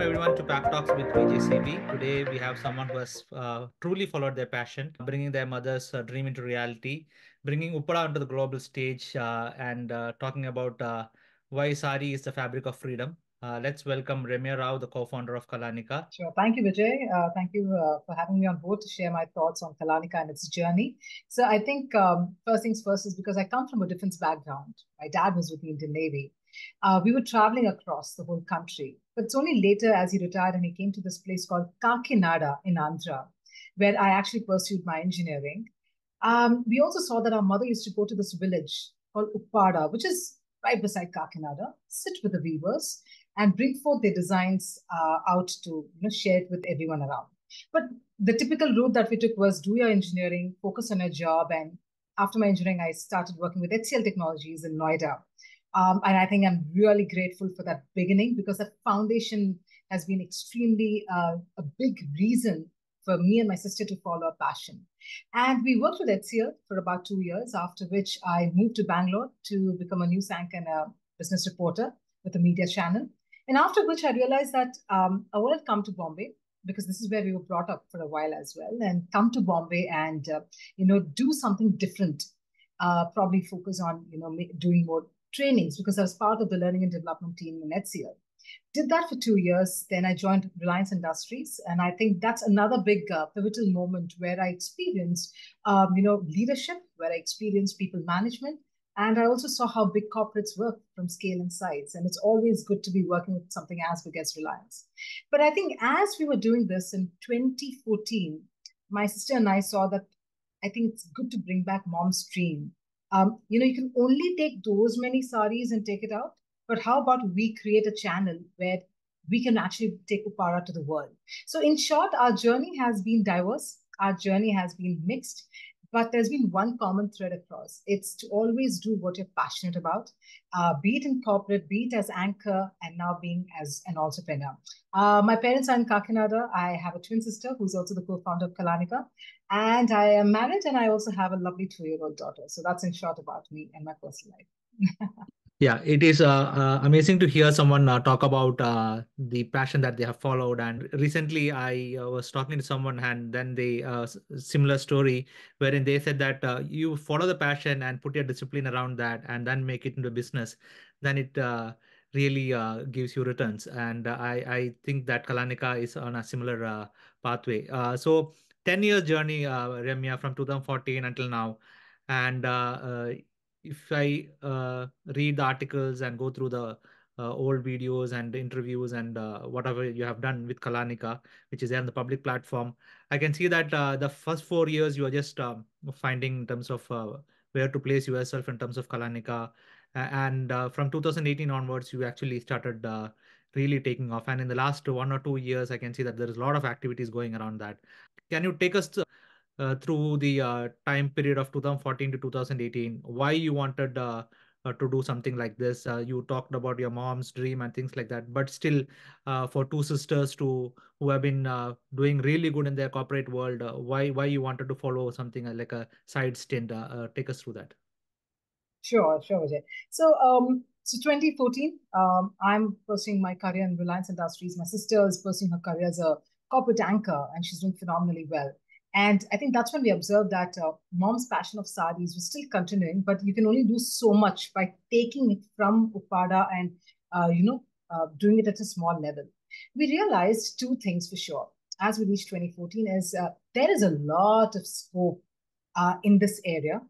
welcome everyone to PAC Talks with VJCB. Today we have someone who has uh, truly followed their passion, bringing their mother's uh, dream into reality, bringing Uppada onto the global stage, uh, and uh, talking about uh, why sari is the fabric of freedom. Uh, let's welcome Ramya Rao, the co-founder of Kalaneca. Sure. Thank you, Vijay. thank you for having me on board to share my thoughts on Kalaneca and its journey. So I think um, first things first is because I come from a defense background. My dad was with the Indian Navy. Uh, we were traveling across the whole country. But it's only later as he retired and he came to this place called Kakinada in Andhra, where I actually pursued my engineering. Um, we also saw that our mother used to go to this village called Uppada, which is right beside Kakinada, sit with the weavers and bring forth their designs uh, out to you know, share it with everyone around. But the typical route that we took was do your engineering, focus on your job. And after my engineering, I started working with HCL Technologies in Noida. Um, and I think I'm really grateful for that beginning because that foundation has been extremely uh, a big reason for me and my sister to follow our passion. And we worked with HCL for about two years, after which I moved to Bangalore to become a news anchor and a business reporter with a media channel. And after which I realized that um, I wanted to come to Bombay because this is where we were brought up for a while as well, and come to Bombay and uh, you know do something different. Uh, probably focus on you know doing more trainings because I was part of the learning and development team in HCL. Did that for two years. Then I joined Reliance Industries, and I think that's another big uh, pivotal moment where I experienced, um, you know, leadership, where I experienced people management, and I also saw how big corporates work from scale and size. And it's always good to be working with something as big as Reliance. But I think as we were doing this in 2014, my sister and I saw that I think it's good to bring back mom's dream um, you know, you can only take those many saris and take it out. But how about we create a channel where we can actually take Uppada to the world? So, in short, our journey has been diverse. Our journey has been mixed, but there's been one common thread across. It's to always do what you're passionate about, uh, be it in corporate, be it as anchor, and now being as an entrepreneur. Uh, my parents are in Kakinada. I have a twin sister who's also the co-founder of Kalaneca. And I am married and I also have a lovely two-year-old daughter. So that's in short about me and my personal life. Yeah, it is uh, uh, amazing to hear someone uh, talk about uh, the passion that they have followed. And recently, I uh, was talking to someone, and then they similar story wherein they said that you follow the passion and put your discipline around that, and then make it into a business. Then it really uh, gives you returns. And uh, I I think that Kalaneca is on a similar uh, pathway. Uh, so 10 year journey, uh, Ramya, from 2014 until now, and uh, uh, if I read the articles and go through the old videos and interviews and whatever you have done with Kalaneca, which is there on the public platform, I can see that the first four years you are just um, finding in terms of where to place yourself in terms of Kalaneca. And uh, from 2018 onwards, you actually started really taking off. And in the last one or two years, I can see that there is a lot of activities going around that. Can you take us to, uh, through the uh, time period of 2014 to 2018 why you wanted uh, uh, to do something like this uh, you talked about your mom's dream and things like that but still uh, for two sisters to who have been doing really good in their corporate world why why you wanted to follow something like a side stint take us through that sure sure Vijay. so um so 2014 um, i'm pursuing my career in reliance industries my sister is pursuing her career as a corporate anchor and she's doing phenomenally well and I think that's when we observed that uh, mom's passion of saris was still continuing, but you can only do so much by taking it from Uppada and, uh, you know, uh, doing it at a small level. We realized two things for sure as we reached 2014 is uh, there is a lot of scope uh, in this area,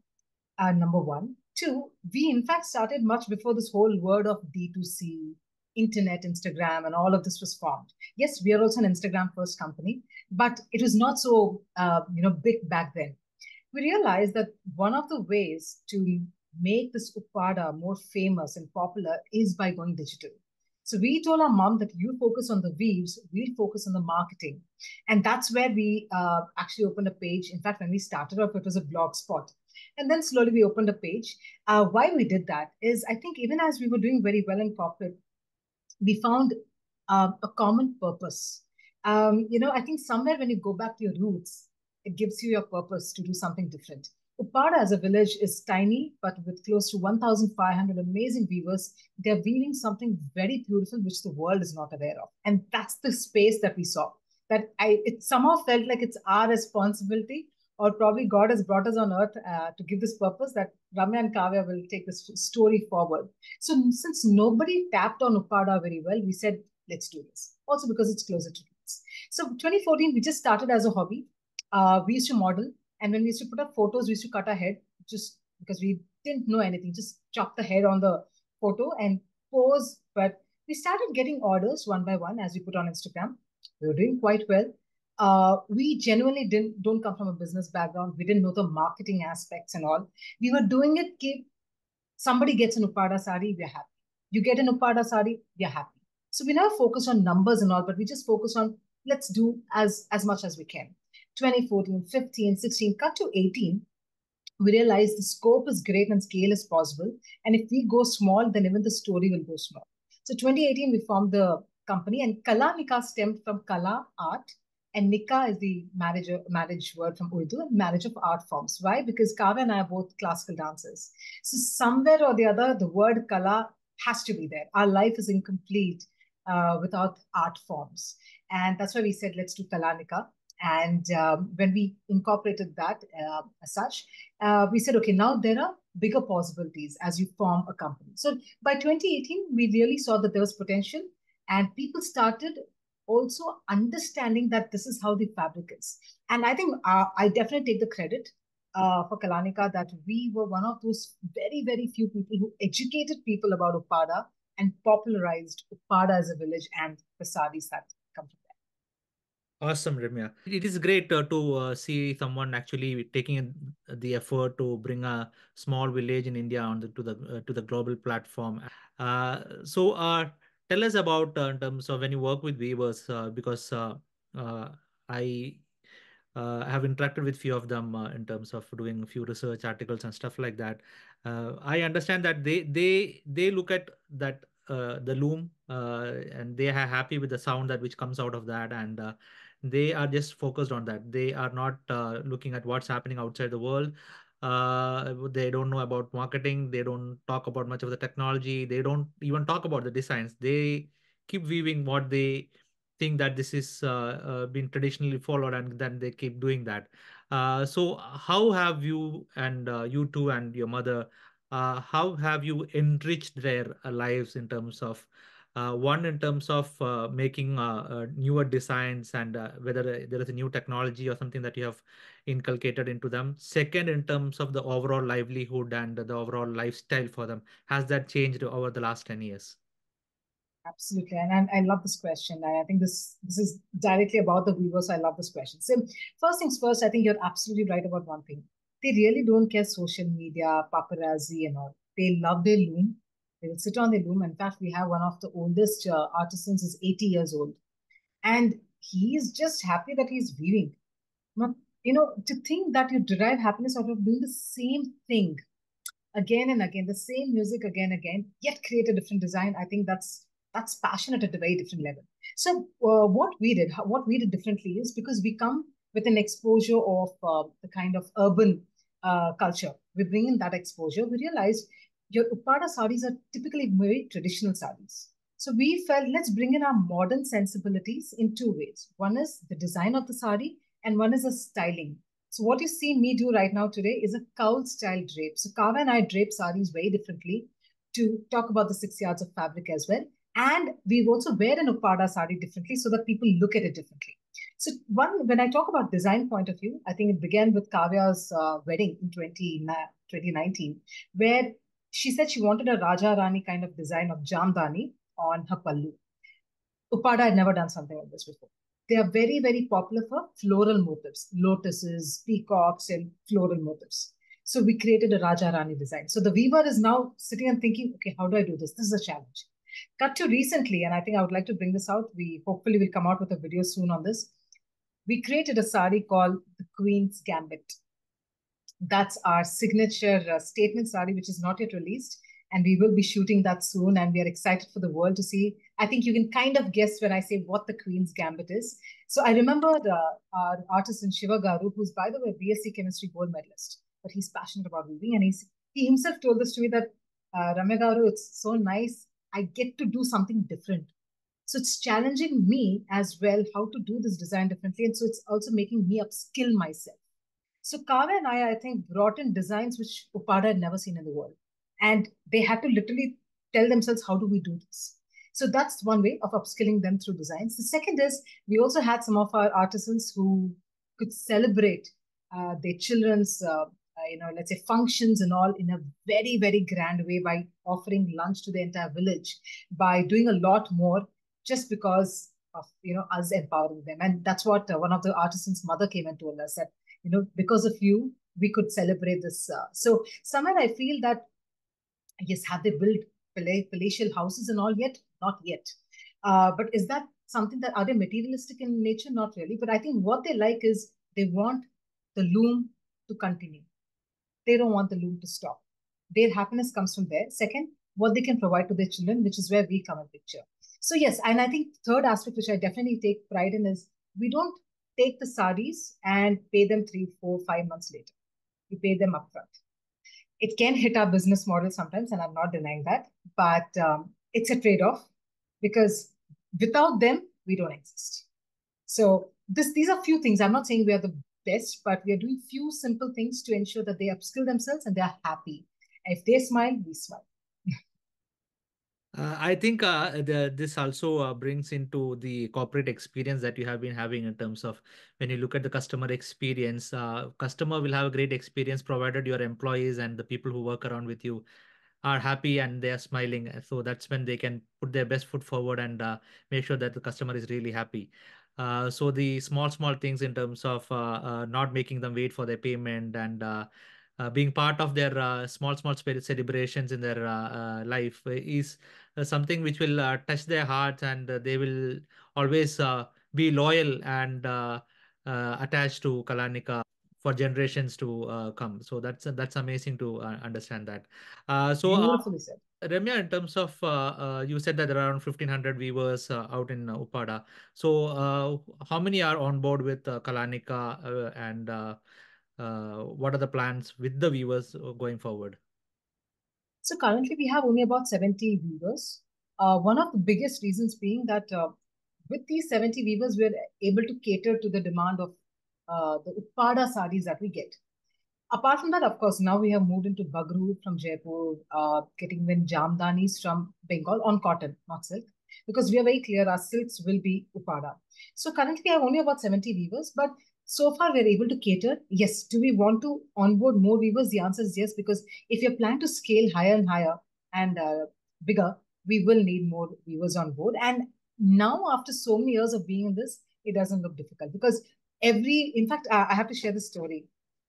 uh, number one. We in fact started much before this whole word of D2C, internet, Instagram, and all of this was formed. Yes, we are also an Instagram first company, but it was not so uh, you know big back then. We realized that one of the ways to make this Uppada more famous and popular is by going digital. So we told our mom that you focus on the weaves, we'll focus on the marketing. And that's where we uh, actually opened a page. In fact, when we started off, it was a blog spot. And then slowly we opened a page. Uh, why we did that is I think even as we were doing very well in corporate, we found uh, a common purpose. Um, you know, I think somewhere when you go back to your roots, it gives you your purpose to do something different. Uppada as a village is tiny, but with close to 1,500 amazing weavers, they're weaving something very beautiful, which the world is not aware of. And that's the space that we saw. That I, it somehow felt like it's our responsibility, or probably God has brought us on earth uh, to give this purpose that Ramya and Kavya will take this story forward. So since nobody tapped on Uppada very well, we said, let's do this. Also because it's closer to us. So 2014, we just started as a hobby. Uh, we used to model and when we used to put up photos, we used to cut our head just because we didn't know anything, just chop the head on the photo and pose. But we started getting orders one by one as we put on Instagram. We were doing quite well. Uh, we genuinely didn't don't come from a business background. We didn't know the marketing aspects and all. We were doing it. Keep somebody gets an Uppada sari, we're happy. You get an Uppada sari, we're happy. So we never focus on numbers and all, but we just focus on let's do as as much as we can. 2014, 15, 16, cut to 18, we realized the scope is great and scale is possible. And if we go small, then even the story will go small. So 2018, we formed the company and Kalaneca stemmed from Kala, art, and Nika is the manager, marriage word from Urdu, marriage of art forms. Why? Because Kavya and I are both classical dancers. So somewhere or the other, the word Kala has to be there. Our life is incomplete uh, without art forms. And that's why we said, let's do Kalaneca. And um, when we incorporated that uh, as such, uh, we said, okay, now there are bigger possibilities as you form a company. So by 2018, we really saw that there was potential and people started also understanding that this is how the fabric is. And I think uh, I definitely take the credit uh, for Kalaneca that we were one of those very, very few people who educated people about Uppada and popularized Uppada as a village and the saris that come from there. Awesome, Ramya. It is great uh, to uh, see someone actually taking the effort to bring a small village in India on the, to the uh, to the global platform. Uh, so, tell us about uh, in terms of when you work with weavers, uh, because uh, uh, I have interacted with few of them in terms of doing a few research articles and stuff like that. I understand that they they they look at that the loom and they are happy with the sound that which comes out of that and they are just focused on that they are not uh, looking at what's happening outside the world uh, they don't know about marketing. They don't talk about much of the technology. They don't even talk about the designs. They keep weaving what they think that this is uh, uh been traditionally followed and then they keep doing that. Uh, so how have you and uh, you two and your mother how have you enriched their lives in terms of uh, one in terms of uh, making uh, newer designs and whether there is a new technology or something that you have inculcated into them. Second, in terms of the overall livelihood and the overall lifestyle for them, has that changed over the last 10 years? Absolutely, and I, I love this question. I, I think this this is directly about the viewers. I love this question. So first things first, I think you're absolutely right about one thing. They really don't care social media, paparazzi, and all. They love their loom. They will sit on the loom. In fact, we have one of the oldest uh, artisans is 80 years old. And he is just happy that he's weaving. Not, you know, to think that you derive happiness out of doing the same thing again and again, the same music again and again, yet create a different design. I think that's that's passionate at a very different level. So uh, what we did, what we did differently is because we come with an exposure of uh, the kind of urban uh, culture. We bring in that exposure. We realized your Uppada saris are typically very traditional saris. So we felt let's bring in our modern sensibilities in two ways. One is the design of the sari and one is the styling. So what you see me do right now today is a cowl style drape. So Kavya and I drape saris very differently to talk about the six yards of fabric as well. And we also wear an Uppada sari differently so that people look at it differently. So one, when I talk about design point of view, I think it began with Kavya's uh, wedding in 20, 2019, where she said she wanted a Raja Rani kind of design of Jamdani on her pallu. Uppada had never done something like this before. They are very, very popular for floral motifs, lotuses, peacocks, and floral motifs. So we created a Raja Rani design. So the weaver is now sitting and thinking, okay, how do I do this? This is a challenge. Cut to recently, and I think I would like to bring this out. We hopefully will come out with a video soon on this. We created a sari called the Queen's Gambit that's our signature uh, statement sari, which is not yet released. And we will be shooting that soon. And we are excited for the world to see. I think you can kind of guess when I say what the Queen's Gambit is. So I remember the, our artist in Shiva Garu, who's, by the way, BSc Chemistry gold medalist. but he's passionate about weaving. And he's, he himself told this to me that, uh, Ramya Garu, it's so nice. I get to do something different. So it's challenging me as well how to do this design differently. And so it's also making me upskill myself. So Kavya and I, I think, brought in designs which Uppada had never seen in the world. And they had to literally tell themselves, how do we do this? So that's one way of upskilling them through designs. The second is we also had some of our artisans who could celebrate uh, their children's, uh, uh, you know, let's say functions and all in a very, very grand way by offering lunch to the entire village, by doing a lot more just because of, you know, us empowering them. And that's what uh, one of the artisans' mother came and told us that, you know, because of you, we could celebrate this. Uh, so somewhere I feel that, yes, have they built palatial houses and all yet? Not yet. Uh, but is that something that are they materialistic in nature? Not really. But I think what they like is they want the loom to continue. They don't want the loom to stop. Their happiness comes from there. Second, what they can provide to their children, which is where we come in picture. So yes, and I think third aspect, which I definitely take pride in, is we don't take the saris and pay them three, four, five months later. We pay them upfront. It can hit our business model sometimes, and I'm not denying that, but um, it's a trade-off because without them, we don't exist. So this, these are few things. I'm not saying we are the best, but we are doing few simple things to ensure that they upskill themselves and they are happy. If they smile, we smile. Uh, I think uh, the, this also uh, brings into the corporate experience that you have been having in terms of when you look at the customer experience. Uh, customer will have a great experience provided your employees and the people who work around with you are happy and they are smiling. So that's when they can put their best foot forward and uh, make sure that the customer is really happy. Uh, so the small small things in terms of not making them wait for their payment and uh, Uh, being part of their uh, small small celebrations in their uh, uh life is uh, something which will touch their hearts and they will always be loyal and attached to Kalaneca for generations to come. So that's that's amazing to understand that. so Beautifully said. Ramya, in terms of uh, uh, you said that there are around 1500 weavers uh, out in Uppada. So how many are on board with Kalanika and uh, what are the plans with the weavers uh, going forward? So currently we have only about 70 weavers. Uh, one of the biggest reasons being that uh, with these 70 weavers, we're able to cater to the demand of uh, the Uppada saris that we get. Apart from that, of course, now we have moved into Bagru from Jaipur, uh, getting in Jamdanis from Bengal on cotton, not silk, because we are very clear our silks will be Uppada. So currently I have only about 70 weavers, but so far we're able to cater. Yes. Do we want to onboard more weavers? The answer is yes, because if you're planning to scale higher and higher and uh, bigger, we will need more weavers on board. And now, after so many years of being in this, it doesn't look difficult because every, in fact, I have to share the story.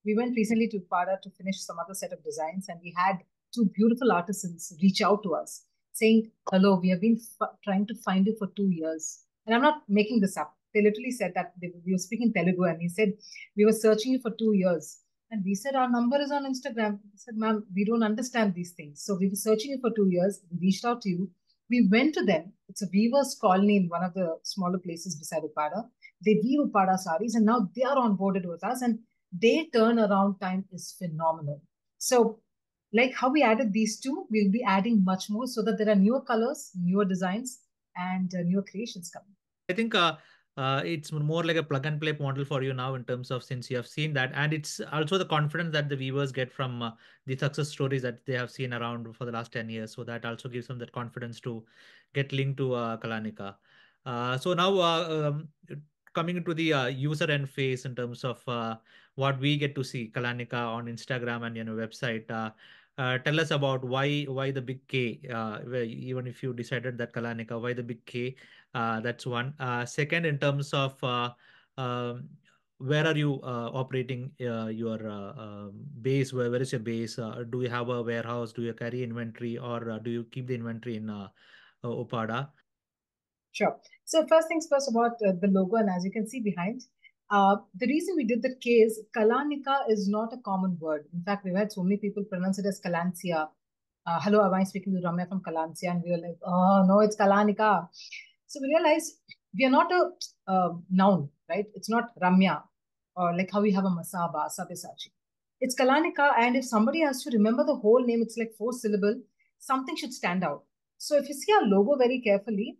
We went recently to Uppada to finish some other set of designs, and we had two beautiful artisans reach out to us saying, Hello, we have been trying to find you for two years. And I'm not making this up they literally said that they, we were speaking Telugu and he said, we were searching you for two years. And we said, our number is on Instagram. He said, ma'am, we don't understand these things. So we were searching you for two years. We reached out to you. We went to them. It's a weaver's colony in one of the smaller places beside Uppada. They weave Uppada saris and now they are onboarded with us and their turnaround time is phenomenal. So like how we added these two, we'll be adding much more so that there are newer colors, newer designs, and uh, newer creations coming. I think uh, uh, it's more like a plug and play model for you now in terms of since you have seen that. And it's also the confidence that the viewers get from uh, the success stories that they have seen around for the last 10 years. So that also gives them that confidence to get linked to uh, Kalaneca. Uh, so now uh, um, coming into the uh, user end phase in terms of uh, what we get to see Kalaneca on instagram and you know website uh, tell us about why why the big K. Uh, even if you decided that Kalaneca, why the big K? Uh, that's one. Uh, second, in terms of uh, um, where are you operating your um, base? Where, where is your base? do you have a warehouse? Do you carry inventory, or do you keep the inventory in Uppada? Sure. So first things first about the logo, and as you can see behind, uh, the reason we did the case, Kalaneca is not a common word. In fact, we've had so many people pronounce it as Kalancia. Uh, hello, am I speaking to Ramya from Kalancia? And we were like, oh, no, it's Kalaneca. So we realized we are not a uh, noun, right? It's not Ramya or like how we have a Masaba, Sabyasachi. It's Kalaneca, and if somebody has to remember the whole name, it's like four syllable, something should stand out. So if you see our logo very carefully,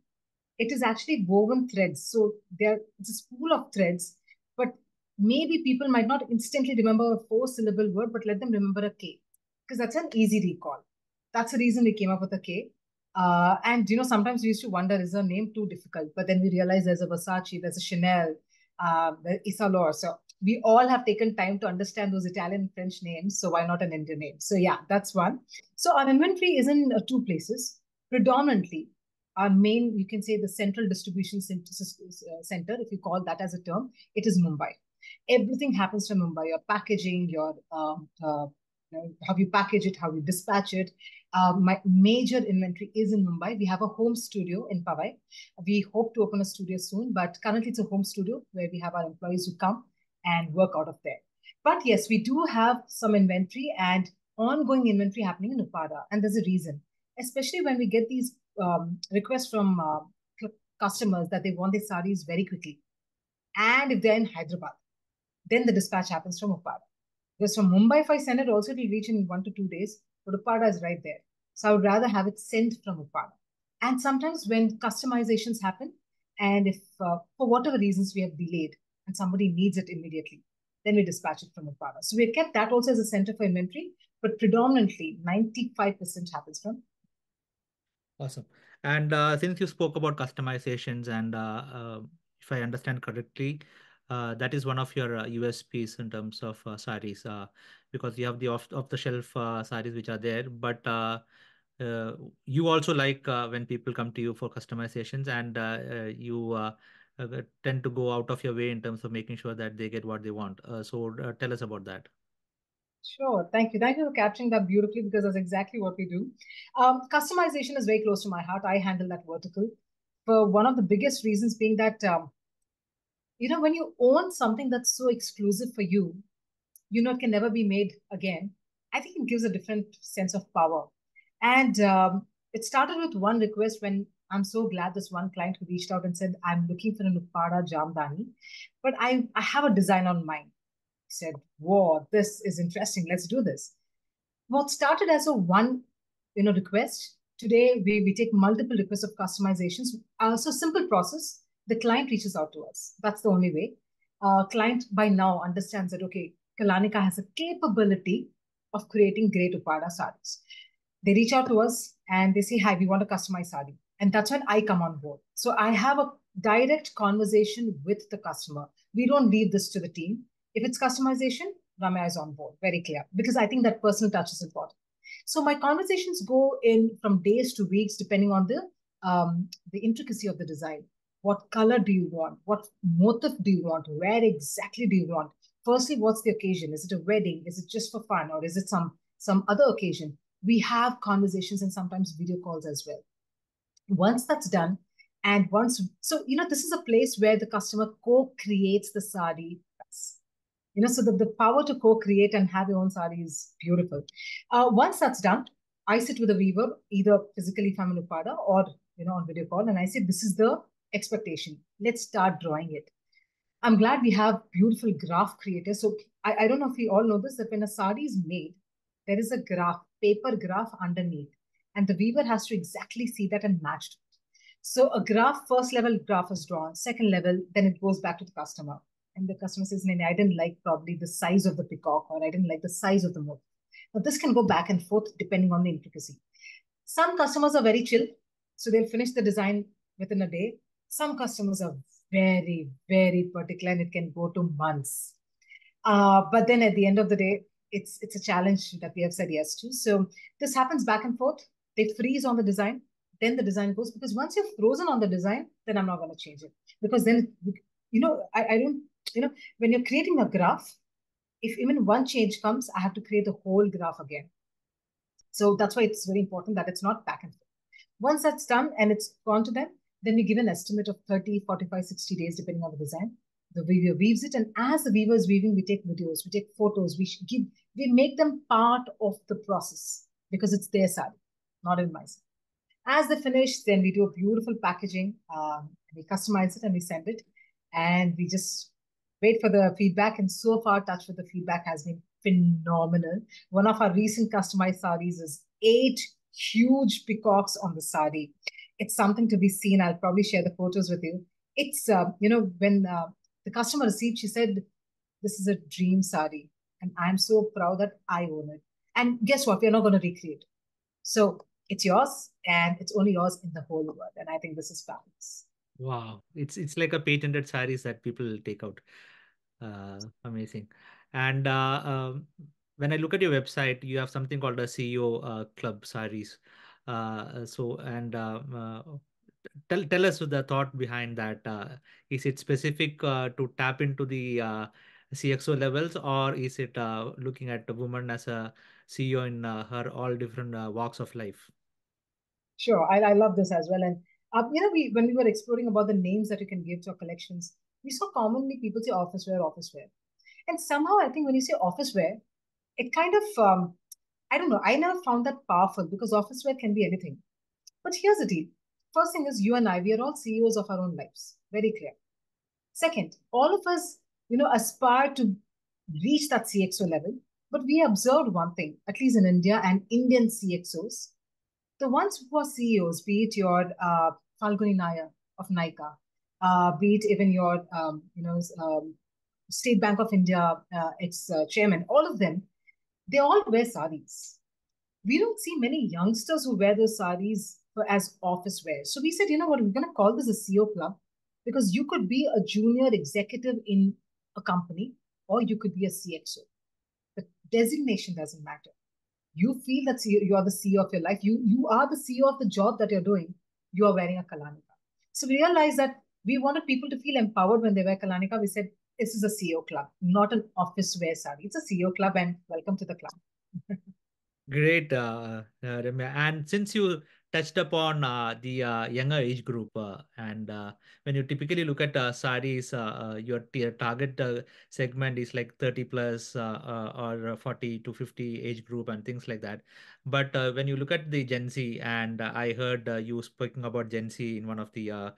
it is actually woven threads. So there, it's a spool of threads, but maybe people might not instantly remember a four syllable word, but let them remember a K because that's an easy recall. That's the reason we came up with a K. Uh, and you know, sometimes we used to wonder, is the name too difficult? But then we realized there's a Versace, there's a Chanel, uh, Isalor. So we all have taken time to understand those Italian French names. So why not an Indian name? So yeah, that's one. So our inventory is in uh, two places. Predominantly, our main, you can say the central distribution uh, center, if you call that as a term, it is Mumbai. Everything happens from Mumbai. Your packaging, your um, uh, know, how you package it, how you dispatch it. Uh, my major inventory is in Mumbai. We have a home studio in Powai. We hope to open a studio soon, but currently it's a home studio where we have our employees who come and work out of there. But yes, we do have some inventory and ongoing inventory happening in Uppada. And there's a reason, especially when we get these um, requests from uh, customers that they want their saris very quickly. And if they're in Hyderabad, then the dispatch happens from Uppada. Because from Mumbai, if I send it, also it will reach in one to two days, but Uppada is right there. So I would rather have it sent from Uppada. And sometimes when customizations happen, and if uh, for whatever reasons we have delayed and somebody needs it immediately, then we dispatch it from Uppada. So we kept that also as a center for inventory, but predominantly 95% happens from. Awesome. And uh, since you spoke about customizations, and uh, uh if I understand correctly, uh, that is one of your uh, USPs in terms of uh, saris uh, because you have the off, off the shelf uh, saris which are there. But uh, uh, you also like uh, when people come to you for customizations and uh, uh, you uh, uh, tend to go out of your way in terms of making sure that they get what they want. Uh, so uh, tell us about that. Sure. Thank you. Thank you for capturing that beautifully because that's exactly what we do. Um, customization is very close to my heart. I handle that vertical for one of the biggest reasons being that um, you know, when you own something that's so exclusive for you, you know, it can never be made again. I think it gives a different sense of power. And um, it started with one request when I'm so glad this one client who reached out and said, I'm looking for an Uppada Jamdani, but I, I have a design on mind. Said, Whoa, this is interesting. Let's do this. What started as a one you know, request, today we, we take multiple requests of customizations. Uh, so simple process the client reaches out to us. That's the only way. Uh, client by now understands that, okay, Kalaneca has a capability of creating great Uppada saris. They reach out to us and they say, hi, we want to customize sari. And that's when I come on board. So I have a direct conversation with the customer. We don't leave this to the team. If it's customization, Ramya is on board, very clear, because I think that personal touch is important. So my conversations go in from days to weeks, depending on the um, the intricacy of the design. What color do you want? What motif do you want? Where exactly do you want? Firstly, what's the occasion? Is it a wedding? Is it just for fun? Or is it some, some other occasion? We have conversations and sometimes video calls as well. Once that's done, and once, so, you know, this is a place where the customer co-creates the sari you know, so the, the power to co-create and have your own sari is beautiful. Uh, once that's done, I sit with a weaver, either physically from Uppada or, you know, on video call, and I say, this is the expectation. Let's start drawing it. I'm glad we have beautiful graph creators. So I, I don't know if we all know this, that when a sari is made, there is a graph, paper graph underneath. And the weaver has to exactly see that and match it. So a graph, first level graph is drawn, second level, then it goes back to the customer. And the customer says, Nene, I didn't like probably the size of the peacock or I didn't like the size of the motif. Now this can go back and forth depending on the intricacy. Some customers are very chill. So they'll finish the design within a day. Some customers are very, very particular and it can go to months. Uh, but then at the end of the day, it's it's a challenge that we have said yes to. So this happens back and forth. They freeze on the design, then the design goes because once you've frozen on the design, then I'm not going to change it because then you know I, I don't you know when you're creating a graph, if even one change comes, I have to create the whole graph again. So that's why it's very important that it's not back and forth. Once that's done and it's gone to them, then we give an estimate of 30, 45, 60 days, depending on the design. The weaver weaves it, and as the weaver is weaving, we take videos, we take photos, we give, we make them part of the process because it's their side, not in my side. As they finish, then we do a beautiful packaging, um, we customize it and we send it, and we just wait for the feedback. And so far, touch with the feedback has been phenomenal. One of our recent customized saris is eight huge peacocks on the sari. It's something to be seen. I'll probably share the photos with you. It's, uh, you know, when uh, the customer received, she said, This is a dream sari. And I'm so proud that I own it. And guess what? We're not going to recreate. So it's yours and it's only yours in the whole world. And I think this is fabulous. Wow. It's it's like a patented saris that people take out. Uh, amazing. And uh, um, when I look at your website, you have something called a CEO uh, club saris. Uh, so and uh, uh, tell tell us the thought behind that. Uh, is it specific uh, to tap into the uh, CXO levels, or is it uh, looking at the woman as a CEO in uh, her all different uh, walks of life? Sure, I, I love this as well. And uh, you know, we when we were exploring about the names that you can give to our collections, we saw commonly people say office wear, office wear, and somehow I think when you say office wear, it kind of um, I don't know. I never found that powerful because office wear can be anything. But here's the deal. First thing is you and I, we are all CEOs of our own lives. Very clear. Second, all of us, you know, aspire to reach that CXO level. But we observed one thing, at least in India and Indian CXOs, the ones who are CEOs, be it your uh, Falguni Nayar of Nykaa, uh, be it even your, um, you know, um, State Bank of India uh, ex-chairman, all of them, they all wear saris. We don't see many youngsters who wear those saris as office wear. So we said, you know what, we're going to call this a CEO club because you could be a junior executive in a company or you could be a CXO. The designation doesn't matter. You feel that you are the CEO of your life. You, you are the CEO of the job that you're doing. You are wearing a Kalaneca. So we realized that we wanted people to feel empowered when they wear Kalaneca. We said, this is a CEO club, not an office wear sari. It's a CEO club and welcome to the club. Great, uh, uh, Ramya. And since you touched upon uh, the uh, younger age group, uh, and uh, when you typically look at uh, saris, uh, uh, your target segment is like 30 plus or 40 to 50 age group and things like that. But when you look at the Gen Z, and I heard you speaking about Gen Z in one of the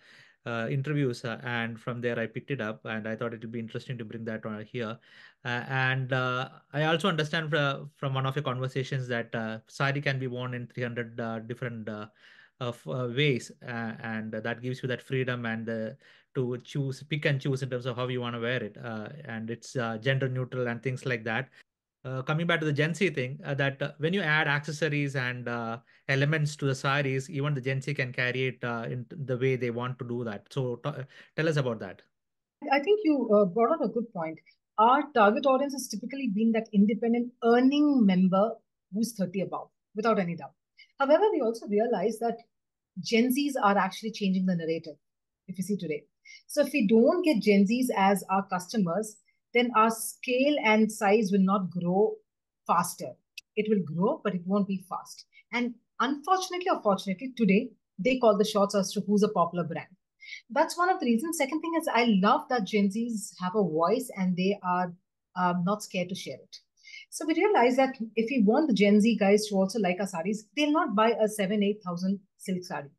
uh, uh, interviews, uh, and from there I picked it up, and I thought it would be interesting to bring that on here. Uh, and uh, I also understand from, from one of your conversations that uh, sari can be worn in 300 uh, different of ways, and that gives you that freedom and to choose, pick and choose in terms of how you want to wear it, and it's gender neutral and things like that. Uh, coming back to the Gen Z thing, uh, that uh, when you add accessories and elements to the saris, even the Gen Z can carry it in the way they want to do that. So tell us about that. I think you brought up a good point. Our target audience has typically been that independent earning member who's 30 above, without any doubt. However, we also realize that Gen Zs are actually changing the narrative, if you see today. So if we don't get Gen Zs as our customers, then our scale and size will not grow faster. It will grow, but it won't be fast. And unfortunately or fortunately, today they call the shots as to who's a popular brand. That's one of the reasons. Second thing is, I love that Gen Zs have a voice and they are um, not scared to share it. So we realize that if we want the Gen Z guys to also like our saris, they'll not buy a seven, eight thousand silk sari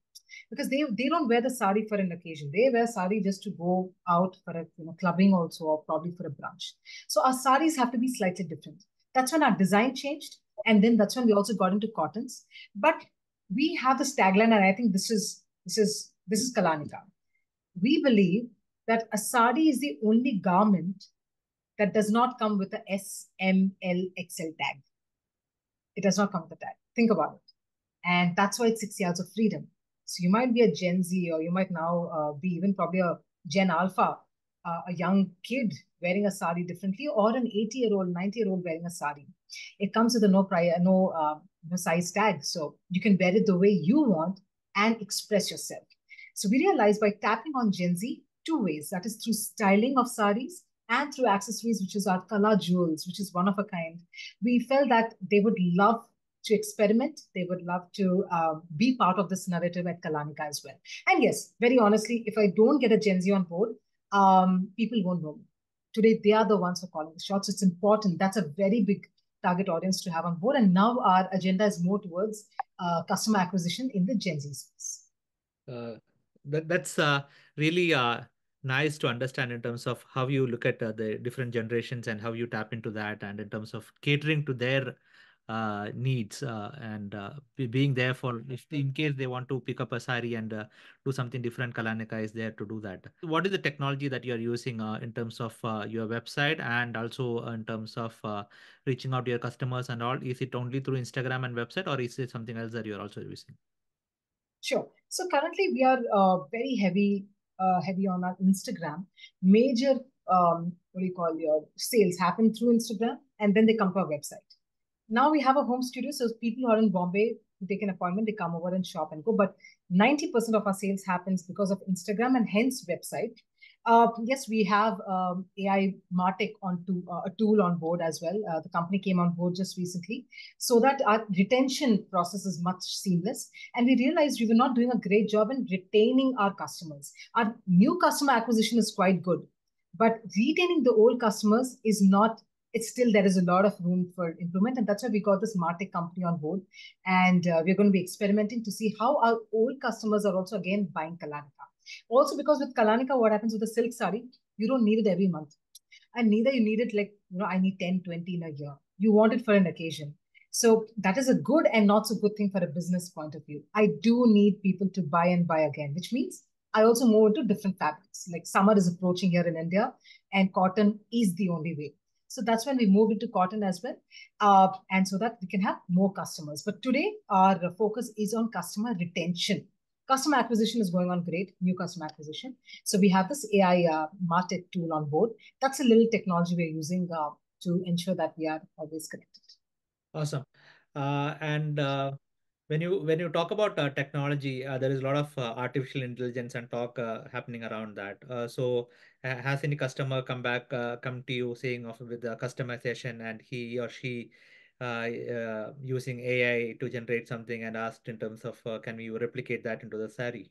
because they they don't wear the sari for an occasion. They wear sari just to go out for a you know clubbing also or probably for a brunch. So our saris have to be slightly different. That's when our design changed, and then that's when we also got into cottons. But we have this tagline, and I think this is this is this is Kalaneca. We believe that a sari is the only garment that does not come with a S, M, L, XL tag. It does not come with a tag. Think about it. And that's why it's six yards of freedom. So you might be a Gen Z, or you might now uh, be even probably a Gen Alpha, uh, a young kid wearing a sari differently, or an 80 year old, 90 year old wearing a sari. It comes with a no prior, no, uh, no size tag, so you can wear it the way you want and express yourself. So we realized by tapping on Gen Z two ways. That is through styling of saris and through accessories, which is our Kala jewels, which is one of a kind. We felt that they would love to experiment. They would love to uh, be part of this narrative at Kalaneca as well. And yes, very honestly, if I don't get a Gen Z on board, um, people won't know me. Today, they are the ones who are calling the shots. It's important. That's a very big target audience to have on board. And now our agenda is more towards uh, customer acquisition in the Gen Z space. Uh, that, that's uh, really uh, nice to understand in terms of how you look at uh, the different generations and how you tap into that and in terms of catering to their uh, needs uh, and uh, being there for if in case they want to pick up a sari and uh, do something different Kalaneca is there to do that. What is the technology that you're using uh, in terms of uh, your website and also in terms of reaching out to your customers and all? Is it only through Instagram and website or is it something else that you're also using? Sure. So currently we are very heavy heavy on our Instagram. Major um, what do you call your sales happen through Instagram and then they come to our website now we have a home studio. So people who are in Bombay take an appointment, they come over and shop and go. But 90% of our sales happens because of Instagram and hence website. Uh, yes, we have um, AI Martech onto uh, a tool on board as well. Uh, the company came on board just recently, so that our retention process is much seamless. And we realized we were not doing a great job in retaining our customers. Our new customer acquisition is quite good, but retaining the old customers is not it's still there is a lot of room for improvement. And that's why we got this Martech company on board. And uh, we're going to be experimenting to see how our old customers are also again buying Kalaneca. Also, because with Kalaneca, what happens with the silk sari, you don't need it every month. And neither you need it like, you know, I need 10, 20 in a year. You want it for an occasion. So that is a good and not so good thing for a business point of view. I do need people to buy and buy again, which means I also move into different fabrics. Like summer is approaching here in India, and cotton is the only way. So that's when we move into cotton as well. Uh, and so that we can have more customers. But today, our focus is on customer retention. Customer acquisition is going on great, new customer acquisition. So we have this AI uh, Martech tool on board. That's a little technology we're using uh, to ensure that we are always connected. Awesome. Uh, and uh, when you when you talk about uh, technology, uh, there is a lot of uh, artificial intelligence and talk uh, happening around that. Uh, so, has any customer come back, uh, come to you saying of with the customization, and he or she using AI to generate something, and asked in terms of can we replicate that into the sari?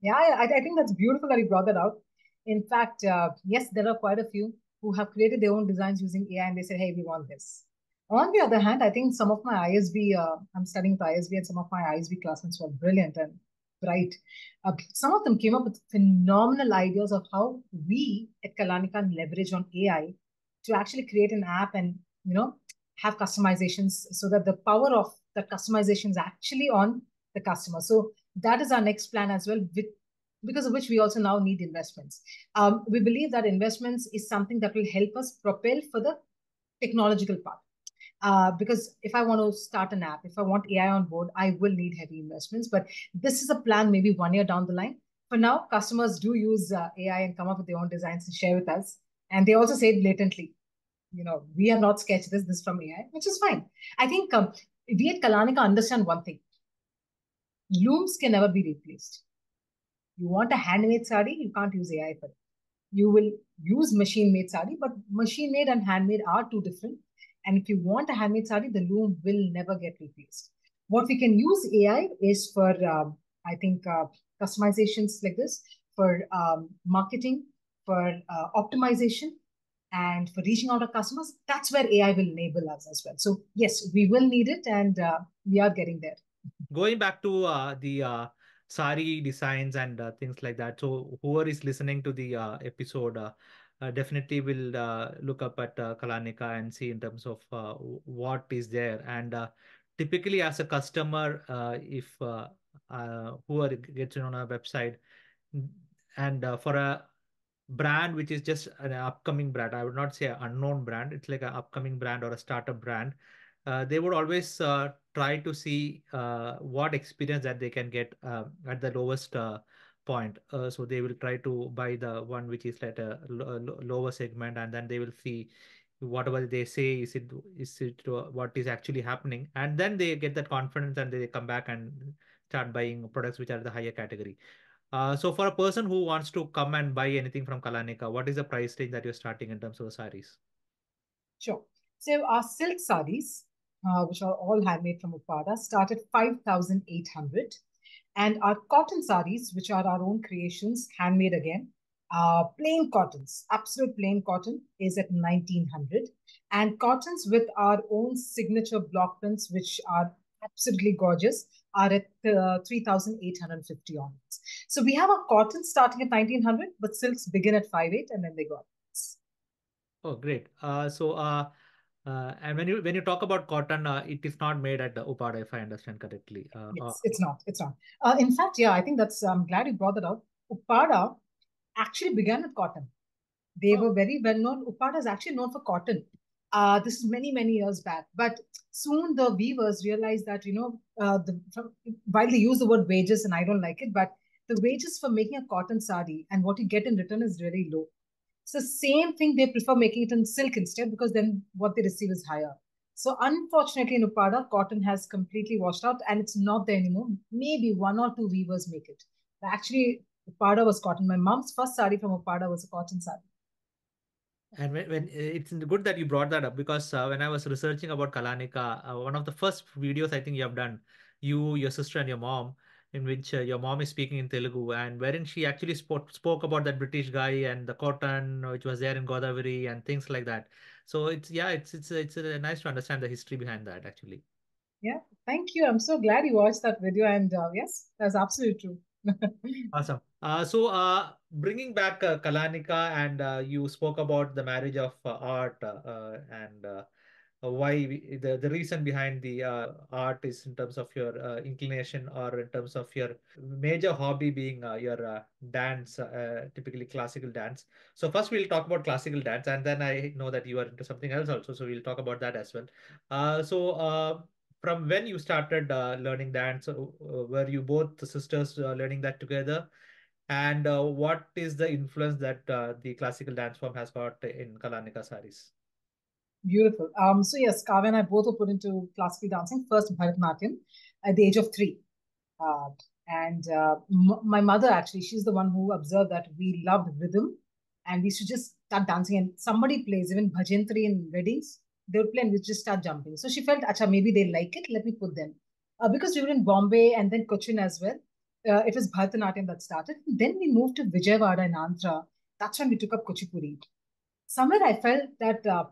Yeah, I, I think that's beautiful that you brought that out. In fact, yes, there are quite a few who have created their own designs using AI, and they said, "Hey, we want this." On the other hand, I think some of my ISB, uh, I'm studying the ISB, and some of my ISB classmates were brilliant and bright. Uh, some of them came up with phenomenal ideas of how we at Kalaneca leverage on AI to actually create an app and you know have customizations so that the power of the customization is actually on the customer. So that is our next plan as well, with, because of which we also now need investments. Um, we believe that investments is something that will help us propel for the technological part. Uh, because if I want to start an app, if I want AI on board, I will need heavy investments. But this is a plan maybe one year down the line. For now, customers do use uh, AI and come up with their own designs and share with us. And they also say blatantly, you know, we have not sketched this, this from AI, which is fine. I think um, we at Kalaneca understand one thing. Looms can never be replaced. You want a handmade sari, you can't use AI for it. You will use machine-made sari, but machine-made and handmade are two different and if you want a handmade sari, the loom will never get replaced. What we can use AI is for, um, I think, uh, customizations like this, for um, marketing, for uh, optimization, and for reaching out to customers. That's where AI will enable us as well. So yes, we will need it, and uh, we are getting there. Going back to uh, the uh, sari designs and uh, things like that. So whoever is listening to the episode, definitely will uh, look up at uh, Kalaneca and see in terms of what is there. And typically, as a customer, if whoever gets on our website, and for a brand which is just an upcoming brand, I would not say an unknown brand. It's like an upcoming brand or a startup brand. Uh, they would always uh, try to see uh, what experience that they can get at the lowest point. Uh, so they will try to buy the one which is at a lower segment, and then they will see whatever they say is it is it what is actually happening, and then they get that confidence and they come back and start buying products which are the higher category. Uh, so for a person who wants to come and buy anything from Kalaneca, what is the price range that you're starting in terms of the saris? Sure. So our silk saris, uh, which are all handmade from Uppada, start at 5,800. And our cotton saris, which are our own creations, handmade again, uh, plain cottons, absolute plain cotton is at 1900. And cottons with our own signature block prints, which are absolutely gorgeous, are at uh, 3,850 onwards. So we have a cotton starting at 1900, but silks begin at 5.8 and then they go up. Oh, great. Uh, so, uh, uh, and when you when you talk about cotton, uh, it is not made at the Uppada, if I understand correctly. Uh, yes, it's not. It's not. Uh, in fact, yeah, I think that's. I'm glad you brought that up. Uppada actually began with cotton. They oh. were very well known. Uppada is actually known for cotton. Uh, this is many many years back, but soon the weavers realized that you know uh, the from, while they use the word wages and I don't like it, but the wages for making a cotton sari and what you get in return is very low. So same thing, they prefer making it in silk instead because then what they receive is higher. So unfortunately in Uppada, cotton has completely washed out and it's not there anymore. Maybe one or two weavers make it. Actually, Uppada was cotton. My mom's first sari from Uppada was a cotton sari. And when, when it's good that you brought that up because uh, when I was researching about Kalaneca, uh, one of the first videos I think you have done, you, your sister, and your mom, in which uh, your mom is speaking in Telugu, and wherein she actually spoke spoke about that British guy and the cotton which was there in Godavari and things like that. So it's yeah, it's it's it's uh, nice to understand the history behind that actually. Yeah, thank you. I'm so glad you watched that video, and uh, yes, that's absolutely true. awesome. Uh, so, uh, bringing back uh, Kalaneca, and uh, you spoke about the marriage of uh, art uh, and why we, the the reason behind the art is in terms of your inclination or in terms of your major hobby being your dance, typically classical dance. So first we'll talk about classical dance, and then I know that you are into something else also, so we'll talk about that as well. so from when you started uh, learning dance uh, were you both sisters uh, learning that together and uh, what is the influence that uh, the classical dance form has got in kalaneca saris beautiful um so yes kavya and i both were put into classical dancing first bharatanatyam at the age of three uh, and my mother actually she's the one who observed that we loved rhythm and we to just start dancing and somebody plays even bhajantri in weddings they would play and we just start jumping. So she felt, acha, maybe they like it. Let me put them. Uh, because we were in Bombay and then Cochin as well. Uh, it was Bharatanatyam that started. Then we moved to Vijayawada in Andhra. That's when we took up Kuchipudi. Somewhere I felt that uh,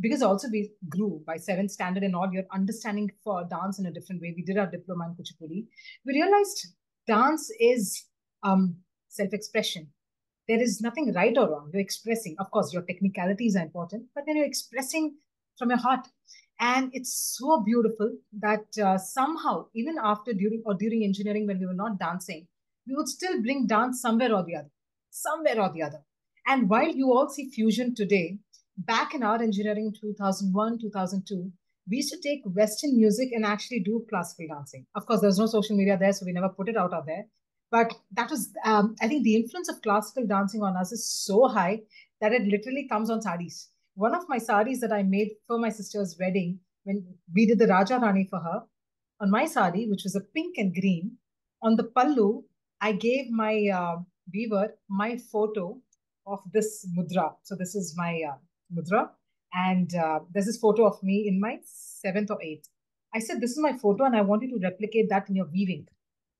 because also we grew by seventh standard and all, your understanding for dance in a different way. We did our diploma in Kuchipudi. We realized dance is um, self-expression. There is nothing right or wrong. You're expressing. Of course, your technicalities are important, but then you're expressing from your heart. And it's so beautiful that uh, somehow, even after during or during engineering, when we were not dancing, we would still bring dance somewhere or the other, somewhere or the other. And while you all see fusion today, back in our engineering 2001, 2002, we used to take Western music and actually do classical dancing. Of course, there's no social media there, so we never put it out of there. But that was, um, I think, the influence of classical dancing on us is so high that it literally comes on saris one of my saris that I made for my sister's wedding, when we did the Raja Rani for her, on my sari, which was a pink and green, on the pallu, I gave my uh, my photo of this mudra. So this is my uh, mudra. And uh, there's this photo of me in my seventh or eighth. I said, this is my photo and I want you to replicate that in your weaving.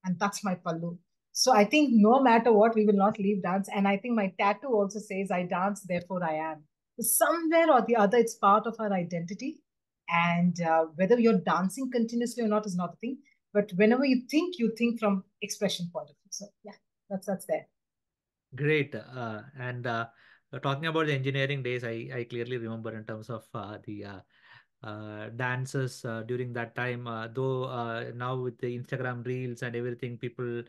And that's my pallu. So I think no matter what, we will not leave dance. And I think my tattoo also says, I dance, therefore I am somewhere or the other, it's part of our identity. And uh, whether you're dancing continuously or not is not a thing. But whenever you think, you think from expression point of view. So yeah, that's that's there. Great. Uh, and uh, talking about the engineering days, I, I clearly remember in terms of uh, the uh, uh, dances uh, during that time. Uh, though uh, now with the Instagram reels and everything, people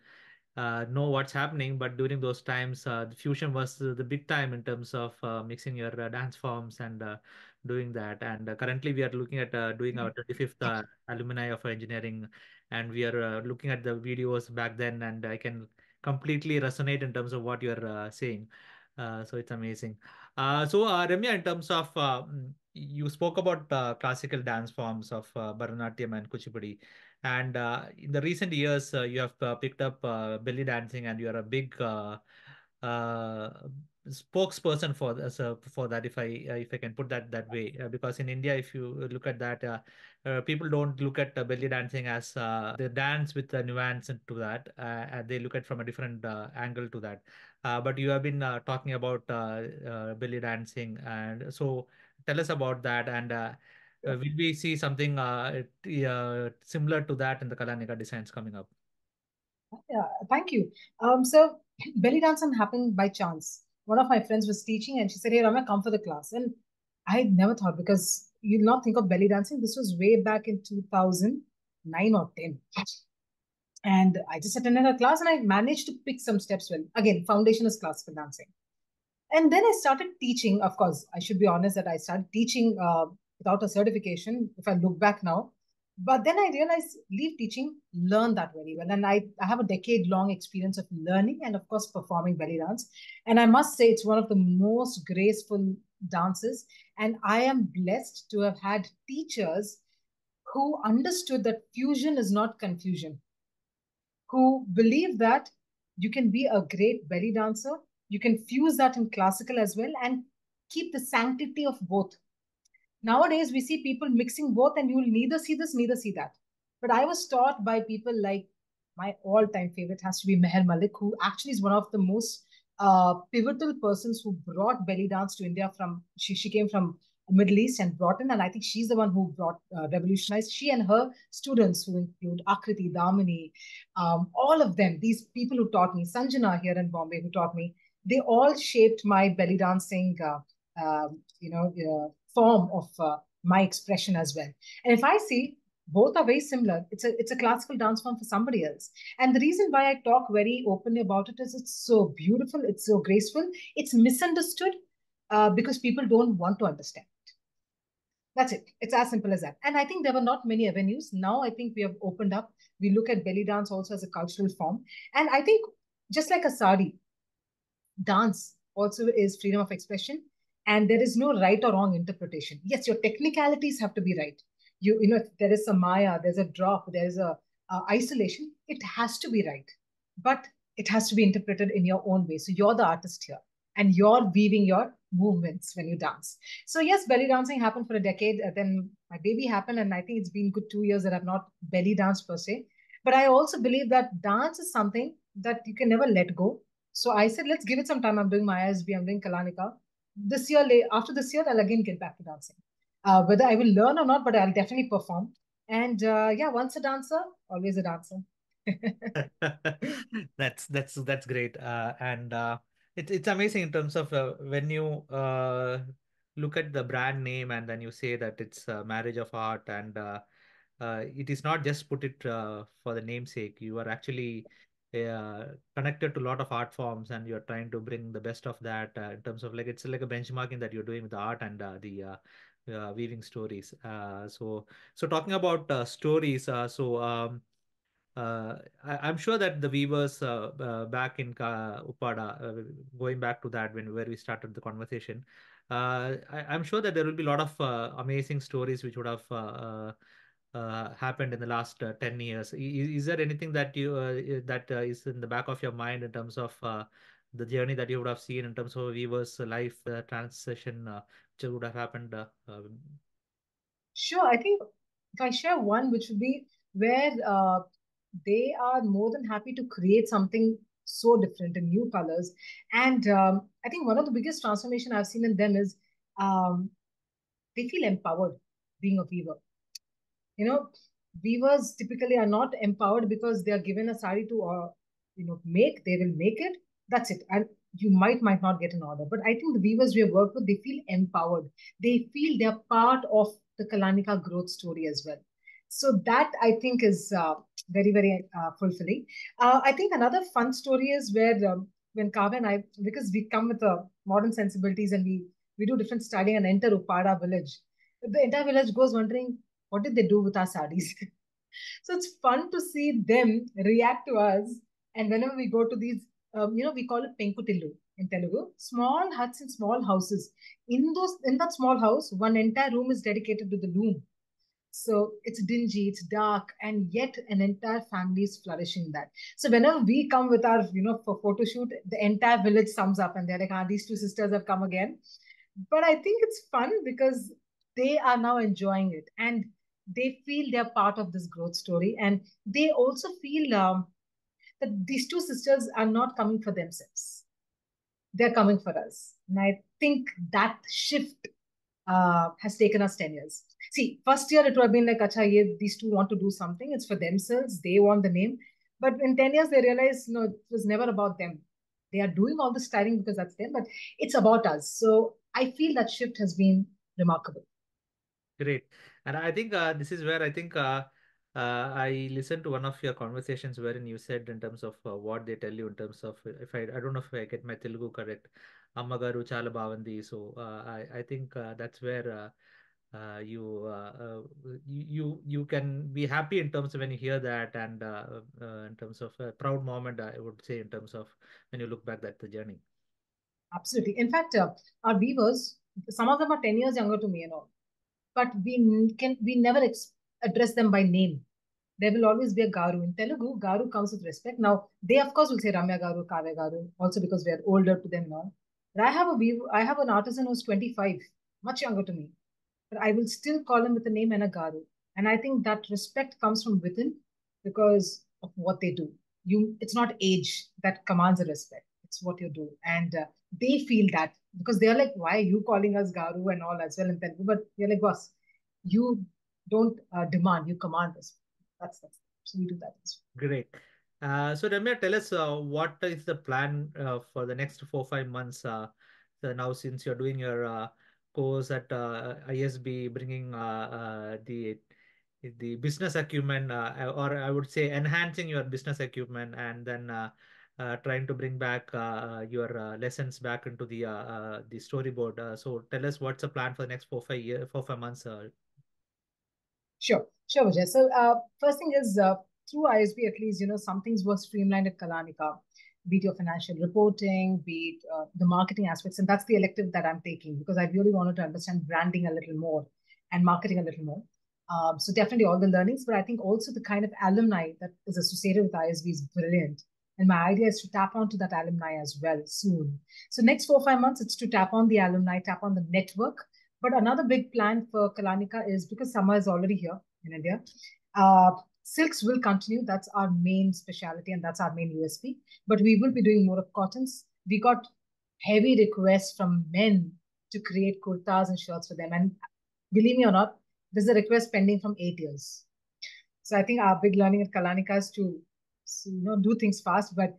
uh, know what's happening. But during those times, uh, the fusion was the big time in terms of uh, mixing your uh, dance forms and uh, doing that. And uh, currently, we are looking at doing our 25th alumni of engineering, and we are looking at the videos back then, and I can completely resonate in terms of what you're saying. So it's amazing. so Ramya, in terms of mm, you spoke about classical dance forms of Bharatanatyam and Kuchipudi. And uh, in the recent years, uh, you have uh, picked up uh, belly dancing, and you are a big uh, uh, spokesperson for this, for that. If I if I can put that that way, because in India, if you look at that, people don't look at belly dancing as the dance with the nuance to that. and they look at from a different angle to that. But you have been talking about belly dancing, and so tell us about that and uh, will we see something uh, uh, similar to that in the Kalaneca designs coming up? Yeah, thank you. Um, so belly dancing happened by chance. One of my friends was teaching, and she said, "Hey, Ramya, come for the class." And I never thought because you not think of belly dancing. This was way back in 2009 or 10. And I just attended a class and I managed to pick some steps well. Again, foundation is classical dancing. And then I started teaching. Of course, I should be honest that I started teaching uh, without a certification, if I look back now. But then I realized leave teaching, learn that very well. And I, I have a decade long experience of learning and, of course, performing belly dance. And I must say, it's one of the most graceful dances. And I am blessed to have had teachers who understood that fusion is not confusion, who believe that you can be a great belly dancer, you can fuse that in classical as well, and keep the sanctity of both. Nowadays, we see people mixing both, and you will neither see this, neither see that. But I was taught by people like my all time favorite has to be Meher Malik, who actually is one of the most uh, pivotal persons who brought belly dance to India from, she, she came from Middle East and brought in, and I think she's the one who brought uh, revolutionized. She and her students, who include Akriti, Damini, um, all of them, these people who taught me, Sanjana here in Bombay, who taught me, they all shaped my belly dancing, uh, uh, you know, uh, form of uh, my expression as well. And if I see both are very similar, it's a it's a classical dance form for somebody else. And the reason why I talk very openly about it is it's so beautiful, it's so graceful, it's misunderstood uh, because people don't want to understand. That's it. It's as simple as that. And I think there were not many avenues. Now I think we have opened up. We look at belly dance also as a cultural form. And I think just like a sari, dance also is freedom of expression. And there is no right or wrong interpretation. Yes, your technicalities have to be right. You, you know, there is a maya, there's a drop, there's a, isolation, it has to be right. But it has to be interpreted in your own way. So you're the artist here and you're weaving your movements when you dance. So yes, belly dancing happened for a decade. Uh, then my baby happened, and I think it's been good two years that I've not belly danced per se. But I also believe that dance is something that you can never let go. So I said, let's give it some time. I'm doing my ISB, I'm doing Kalaneca. This year, after this year, I'll again get back to dancing. Uh, whether I will learn or not, but I'll definitely perform. And uh, yeah, once a dancer, always a dancer. that's that's that's great. Uh, and uh, it's amazing in terms of uh, when you uh, look at the brand name and then you say that it's a marriage of art and uh, uh, it is not just put it uh, for the namesake. You are actually uh, connected to a lot of art forms and you're trying to bring the best of that uh, in terms of like it's like a benchmarking that you're doing with the art and uh, the uh, uh, weaving stories. Uh, so so talking about uh, stories. Uh, so um, uh, I, am sure that the weavers uh, uh, back in Uppada, uh, going back to that when where we started the conversation, uh, I, am sure that there will be a lot of uh, amazing stories which would have happened in the last 10 years. Is, is, there anything that you that is in the back of your mind in terms of the journey that you would have seen in terms of weavers' life transition which would have happened? Sure, I think if I share one, which would be where they are more than happy to create something so different in new colors. And um, I think one of the biggest transformation I've seen in them is um, they feel empowered being a weaver. You know, weavers typically are not empowered because they are given a sari to, uh, you know, make. They will make it. That's it. And you might might not get an order. But I think the weavers we have worked with, they feel empowered. They feel they're part of the Kalaneca growth story as well. So that I think is uh, very, very uh, fulfilling. Uh, I think another fun story is where um, when Kavya and I, because we come with uh, modern sensibilities and we, we do different styling and enter uppada village, the entire village goes wondering, what did they do with our sarees? so it's fun to see them react to us. And whenever we go to these, um, you know, we call it Penkutillu in Telugu, small huts and small houses. In those, in that small house, one entire room is dedicated to the loom so it's dingy, it's dark, and yet an entire family is flourishing that. So whenever we come with our, you know, for photo shoot, the entire village sums up and they're like, ah, these two sisters have come again. But I think it's fun because they are now enjoying it and they feel they're part of this growth story. And they also feel um, that these two sisters are not coming for themselves. They're coming for us. And I think that shift uh, has taken us 10 years. See, first year it would have been like, Acha, ye, these two want to do something. It's for themselves. They want the name. But in 10 years, they realize, no, it was never about them. They are doing all the styling because that's them, but it's about us. So I feel that shift has been remarkable. Great. And I think uh, this is where I think uh, uh, I listened to one of your conversations wherein you said in terms of uh, what they tell you in terms of if I I don't know if I get my Telugu correct, Ammagaru Chala. So uh, I I think uh, that's where uh, uh, you, you you can be happy in terms of when you hear that and in terms of a proud moment I would say in terms of when you look back at the journey. Absolutely. In fact, our weavers, some of them are 10 years younger to me, you know, but we can we never address them by name. There will always be a Garu. In Telugu, Garu comes with respect. Now, they of course will say Ramya Garu, Kavya Garu, also because we are older to them now. But I have a I have an artisan who's 25, much younger to me. But I will still call him with a name and a Garu. And I think that respect comes from within because of what they do. You, it's not age that commands a respect. It's what you do. And uh, they feel that because they're like, why are you calling us Garu and all as well in Telugu? But you're like, boss, you don't uh, demand, you command us. That's that's so we do that. Great. Uh, so Ramya, tell us uh, what is the plan uh, for the next four five months? Uh, so now since you're doing your uh, course at uh, ISB, bringing uh, uh, the the business acumen, uh, or I would say enhancing your business acumen, and then uh, uh, trying to bring back uh, your uh, lessons back into the uh, uh, the storyboard. Uh, so tell us what's the plan for the next four five year four five months. Uh, Sure, sure, Vijay. So, uh, first thing is uh, through ISB, at least, you know, some things were streamlined at Kalaneca, be it your financial reporting, be it uh, the marketing aspects. And that's the elective that I'm taking because I really wanted to understand branding a little more and marketing a little more. Um, so, definitely all the learnings, but I think also the kind of alumni that is associated with ISB is brilliant. And my idea is to tap onto that alumni as well soon. So, next four, five months, it's to tap on the alumni, tap on the network but another big plan for Kalaneca is because summer is already here in India, uh, silks will continue. That's our main specialty and that's our main USP. But we will be doing more of cottons. We got heavy requests from men to create kurtas and shirts for them. And believe me or not, there's a request pending from eight years. So I think our big learning at Kalaneca is to you know do things fast, but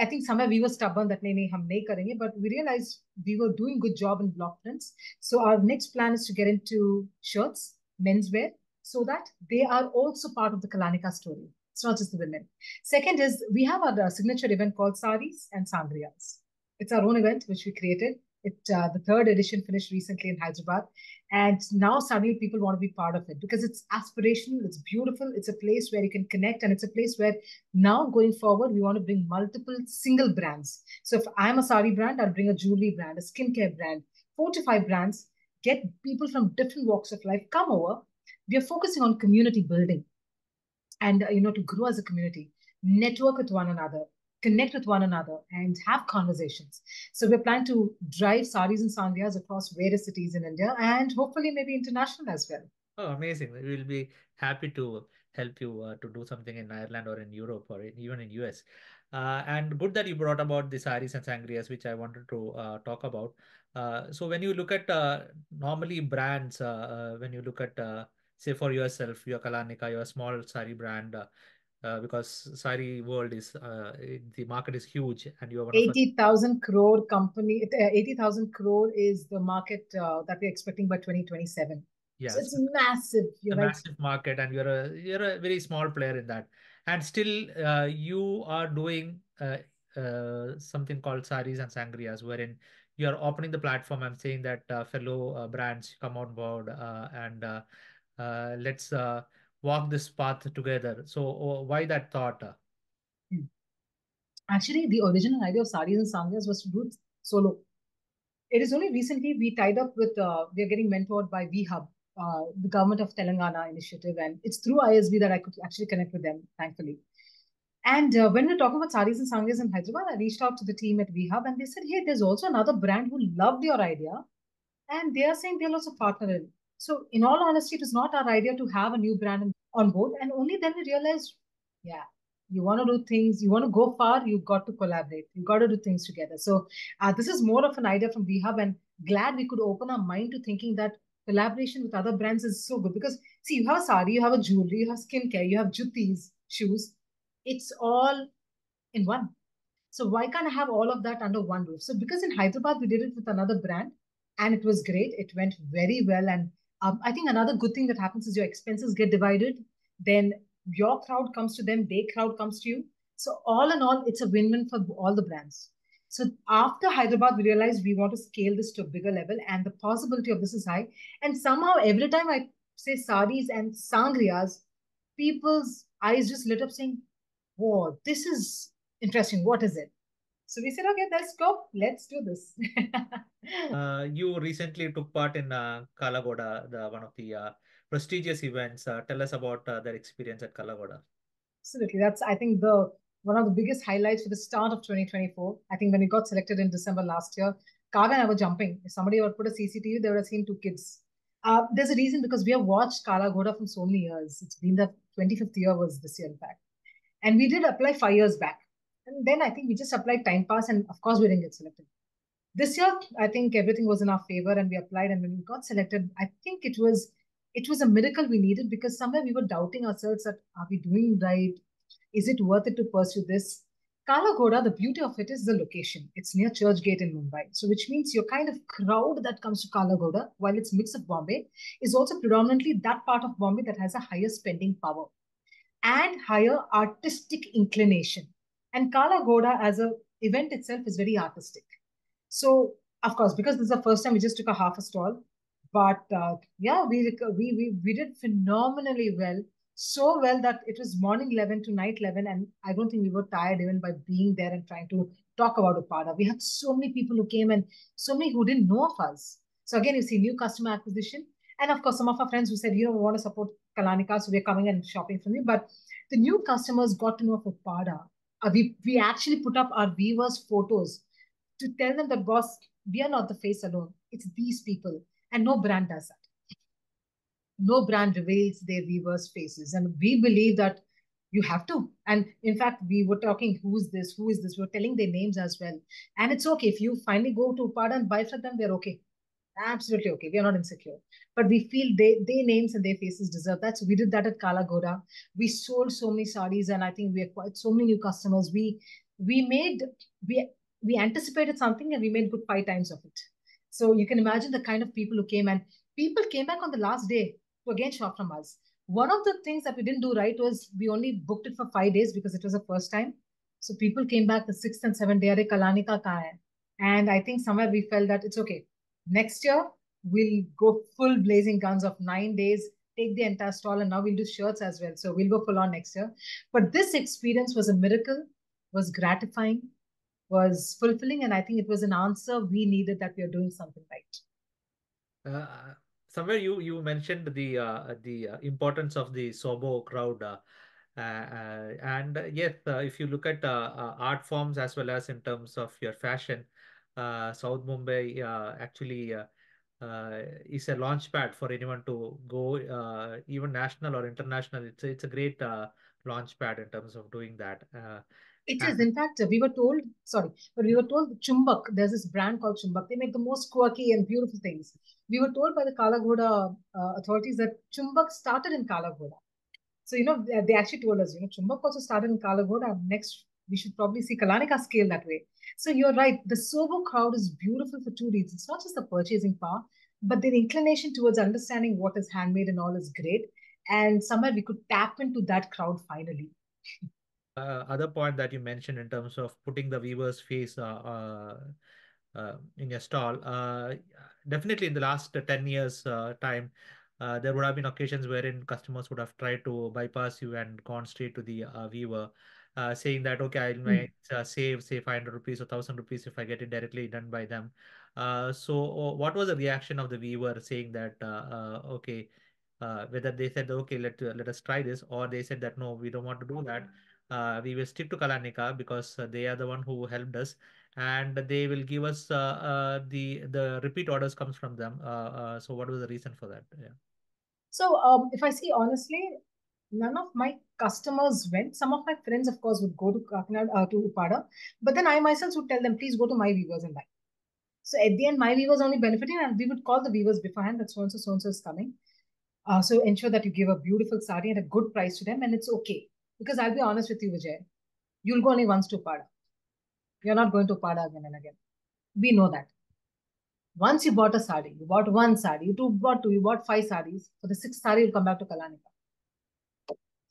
I think somewhere we were stubborn that nahi, nahi karenge, but we realized we were doing good job in block prints. So our next plan is to get into shirts, menswear, so that they are also part of the Kalaneca story. It's not just the women. Second is we have our uh, signature event called Saris and Sangriyas. It's our own event which we created. It uh, the third edition finished recently in Hyderabad, and now suddenly people want to be part of it because it's aspirational, it's beautiful, it's a place where you can connect, and it's a place where now going forward, we want to bring multiple single brands. So if I'm a sari brand, I'll bring a jewelry brand, a skincare brand, four to five brands, get people from different walks of life come over. We are focusing on community building and, uh, you know, to grow as a community, network with one another, connect with one another and have conversations. So we're planning to drive saris and sangriyas across various cities in India and hopefully maybe international as well. Oh, amazing. We'll be happy to help you uh, to do something in Ireland or in Europe or in, even in US. Uh, and good that you brought about the saris and sangrias, which I wanted to uh, talk about. Uh, so when you look at uh, normally brands, uh, when you look at say for yourself, your Kalaneca, your small sari brand, uh, because sari world is uh, the market is huge and you are 80,000 crore company uh, 80,000 crore is the market uh, that we're expecting by 2027 yes so it's massive you're right. massive market and you're a you're a very small player in that. And still uh, you are doing uh, something called saris and sangrias wherein you are opening the platform. I'm saying that fellow brands come on board and let's walk this path together. So uh, why that thought? Hmm. Actually, the original idea of saris and sangriyas was to do it solo. It is only recently we tied up with, uh, we are getting mentored by WE Hub, uh, the government of Telangana initiative. And it's through ISB that I could actually connect with them, thankfully. And uh, when we are talking about saris and sangriyas in Hyderabad, I reached out to the team at WE Hub and they said, hey, there's also another brand who loved your idea. And they are saying they'll also partner in. So, in all honesty, it was not our idea to have a new brand on board. And only then we realized, yeah, you want to do things, you want to go far, you've got to collaborate. You've got to do things together. So, uh, this is more of an idea from WE Hub, and glad we could open our mind to thinking that collaboration with other brands is so good because see, you have a sari, you have a jewelry, you have skincare, you have juttis, shoes. It's all in one. So why can't I have all of that under one roof? So because in Hyderabad we did it with another brand, and it was great. It went very well, and um, I think another good thing that happens is your expenses get divided. Then your crowd comes to them, their crowd comes to you. So all in all, it's a win-win for all the brands. So after Hyderabad, we realized we want to scale this to a bigger level, and the possibility of this is high. And somehow, every time I say saris and sangrias, people's eyes just lit up, saying, "Whoa, this is interesting. What is it?" So we said, "Okay, let's go. Let's do this." uh, you recently took part in uh, Kala Ghoda, the one of the uh, prestigious events. Uh, tell us about uh, that experience at Kala Ghoda. Absolutely, that's I think the one of the biggest highlights for the start of 2024. I think when we got selected in December last year, Kavya and I were jumping. If somebody would put a CCTV, they would have seen two kids. Uh, there's a reason because we have watched Kala Ghoda from so many years. It's been the 25th year was this year, in fact. And we did apply five years back. And then I think we just applied time pass, and of course, we didn't get selected. This year, I think everything was in our favor, and we applied. And when we got selected, I think it was it was a miracle we needed because somewhere we were doubting ourselves that are we doing right? Is it worth it to pursue this? Kala Ghoda, the beauty of it is the location. It's near Churchgate in Mumbai. So, which means your kind of crowd that comes to Kala Ghoda, while it's mix of Bombay, is also predominantly that part of Bombay that has a higher spending power and higher artistic inclination. And Kala Ghoda as a event itself is very artistic. So, of course, because this is the first time we just took a half a stall, but uh, yeah, we, we we we did phenomenally well, so well that it was morning eleven to night eleven, and I don't think we were tired even by being there and trying to talk about Uppada. We had so many people who came and so many who didn't know of us. So again, you see new customer acquisition, and of course, some of our friends who said, you know, we want to support Kalaneca, so we're coming and shopping from you. But the new customers got to know of Uppada. Uh, we we actually put up our viewers' photos to tell them that boss, we are not the face alone. It's these people. And no brand does that. No brand reveals their viewers' faces. And we believe that you have to. And in fact, we were talking, who's this? Who is this? We are telling their names as well. And it's okay. If you finally go to Uppada and buy from them, we're okay. Absolutely okay. We are not insecure. But we feel they, their names and their faces deserve that. So we did that at Kala Ghoda. We sold so many sarees and I think we acquired so many new customers. We we made we we anticipated something and we made good five times of it. So you can imagine the kind of people who came and people came back on the last day to again shop from us. One of the things that we didn't do right was we only booked it for five days because it was the first time. So people came back the sixth and seventh day, Kalaneca ka hai. And I think somewhere we felt that it's okay. Next year, we'll go full blazing guns of nine days, take the entire stall, and now we'll do shirts as well. So we'll go full on next year. But this experience was a miracle, was gratifying, was fulfilling and i think it was an answer we needed that we are doing something right uh, somewhere you you mentioned the uh, the uh, importance of the sobo crowd uh, uh, and yes if you look at art forms as well as in terms of your fashion south mumbai actually uh, is a launch pad for anyone to go uh, even national or international. It's a, it's a great uh, launch pad in terms of doing that. It is. In fact, we were told, sorry, but we were told Chumbak, there's this brand called Chumbak. They make the most quirky and beautiful things. We were told by the Kala Ghoda uh, authorities that Chumbak started in Kala Ghoda. So, you know, they actually told us, you know, Chumbak also started in Kala Ghoda. Next, we should probably see Kalaneca scale that way. So you're right. The Sobo crowd is beautiful for two reasons. It's not just the purchasing power, but their inclination towards understanding what is handmade and all is great. And somewhere we could tap into that crowd finally. uh, other point that you mentioned in terms of putting the viewer's face uh, uh, uh in your stall, uh, definitely in the last 10 years time, there would have been occasions wherein customers would have tried to bypass you and gone straight to the viewer. Uh, saying that okay i might uh, save say 500 rupees or 1000 rupees if i get it directly done by them uh, so what was the reaction of the viewer saying that okay whether they said okay let let us try this or they said that no we don't want to do that uh, we will stick to Kalaneca because uh, they are the one who helped us, and they will give us uh, uh the the repeat orders comes from them. Uh, uh, so what was the reason for that? Yeah. So um, if I see honestly, none of my customers went. Some of my friends, of course, would go to Kakinad, to Uppada, but then I myself would tell them, please go to my viewers and buy. So at the end, my weavers only benefiting, and we would call the weavers beforehand that so and so, so and so is coming. Uh, so ensure that you give a beautiful sari at a good price to them, and it's okay. Because I'll be honest with you, Vijay, you'll go only once to Uppada. You're not going to Uppada again and again. We know that. Once you bought a sari, you bought one sari, you bought two, you bought five saris. For the sixth sari, you'll come back to Kalaneca.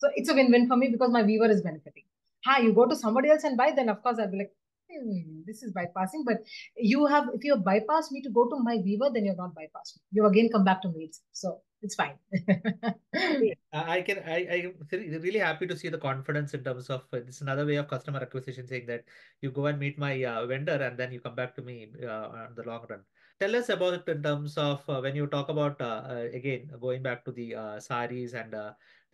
So it's a win-win for me because my weaver is benefiting. Ha, you go to somebody else and buy, then of course I'll be like, hmm, this is bypassing. But you have, if you have bypassed me to go to my weaver, then you're not bypassed. You again come back to me. So it's fine. I can, I, I'm really happy to see the confidence in terms of uh, this is another way of customer acquisition saying that you go and meet my uh, vendor and then you come back to me uh, on the long run. Tell us about it in terms of uh, when you talk about, uh, uh, again, going back to the saris and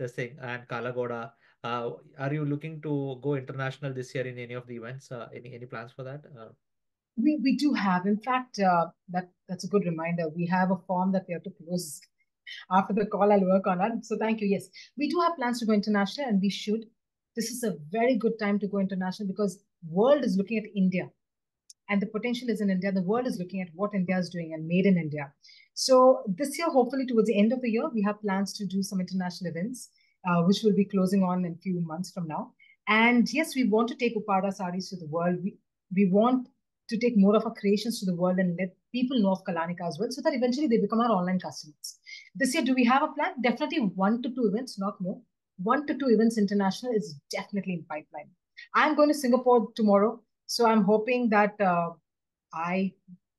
thing and Kala Ghoda. Uh, are you looking to go international this year in any of the events? Uh, any any plans for that? Uh, we we do have. In fact, uh, that that's a good reminder. We have a form that we have to close after the call. I'll work on that. So thank you. Yes, we do have plans to go international, and we should. This is a very good time to go international because world is looking at India, and the potential is in India. The world is looking at what India is doing and made in India. So this year, hopefully towards the end of the year, we have plans to do some international events, uh, which will be closing on in a few months from now. And yes, we want to take Uppada saris to the world. We, we want to take more of our creations to the world and let people know of Kalaneca as well, so that eventually they become our online customers. This year, do we have a plan? Definitely one to two events, not more. One to two events international is definitely in pipeline. I'm going to Singapore tomorrow, so I'm hoping that uh, I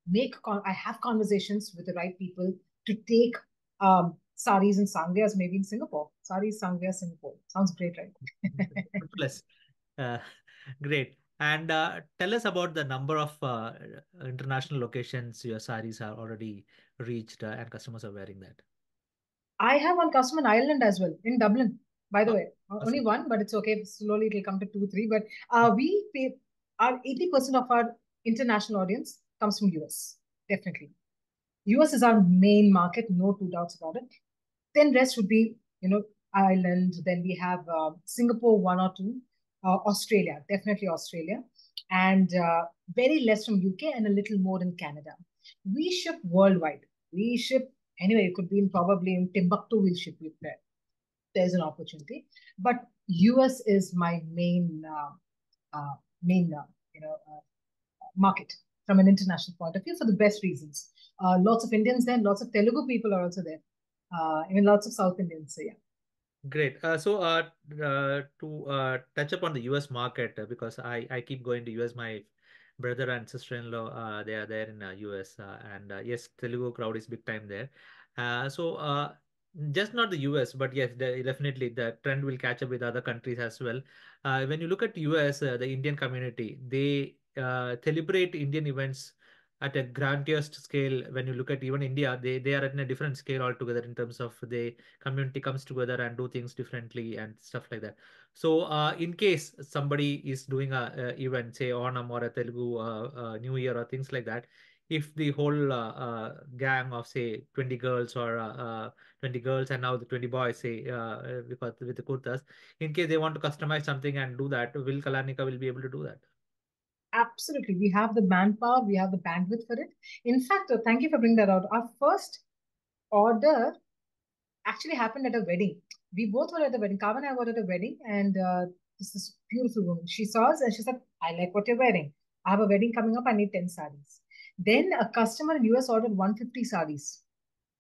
make I have conversations with the right people to take um, saris and sangyas maybe in Singapore. Saris, sangyas, Singapore. Sounds great, right? Plus, uh, great. And uh, tell us about the number of uh, international locations your saris are already reached uh, and customers are wearing that. I have one customer in Ireland as well, in Dublin, by the oh, way. Awesome. Only one, but it's okay. Slowly it'll come to two, three. But uh, we pay our 80% of our international audience comes from US, definitely. US is our main market, no two doubts about it. Then rest would be, you know, Ireland. Then we have uh, Singapore, one or two. Uh, Australia, definitely Australia. And uh, very less from UK and a little more in Canada. We ship worldwide. We ship, anyway, it could be in probably in Timbuktu, we'll ship it there. There's an opportunity. But US is my main, uh, uh main, uh, you know, market from an international point of view for the best reasons. Uh, lots of Indians there, lots of Telugu people are also there. Uh, even lots of South Indians. So yeah. Great. Uh, so uh, uh, to uh, touch upon the US market, uh, because I, I keep going to US, my brother and sister-in-law, uh, they are there in uh, US. Uh, and uh, yes, Telugu crowd is big time there. Uh, so uh, just not the US, but yes, definitely the trend will catch up with other countries as well. Uh, when you look at US, uh, the Indian community, they uh, celebrate Indian events at a grandiose scale. When you look at even India, they, they are at a different scale altogether in terms of the community comes together and do things differently and stuff like that. So uh, in case somebody is doing a, a event, say Onam or a Telugu uh, uh, New Year or things like that, if the whole gang of say 20 girls or 20 girls and now the 20 boys say with, with the kurtas in case they want to customize something and do that will kalaneca will be able to do that Absolutely. We have the manpower, we have the bandwidth for it. In fact, uh, thank you for bringing that out. Our first order actually happened at a wedding. We both were at the wedding. Kavan and I were at a wedding, and uh, this is beautiful woman. She saw us and she said, I like what you're wearing. I have a wedding coming up. I need 10 sarees. Then a customer in US ordered 150 sarees.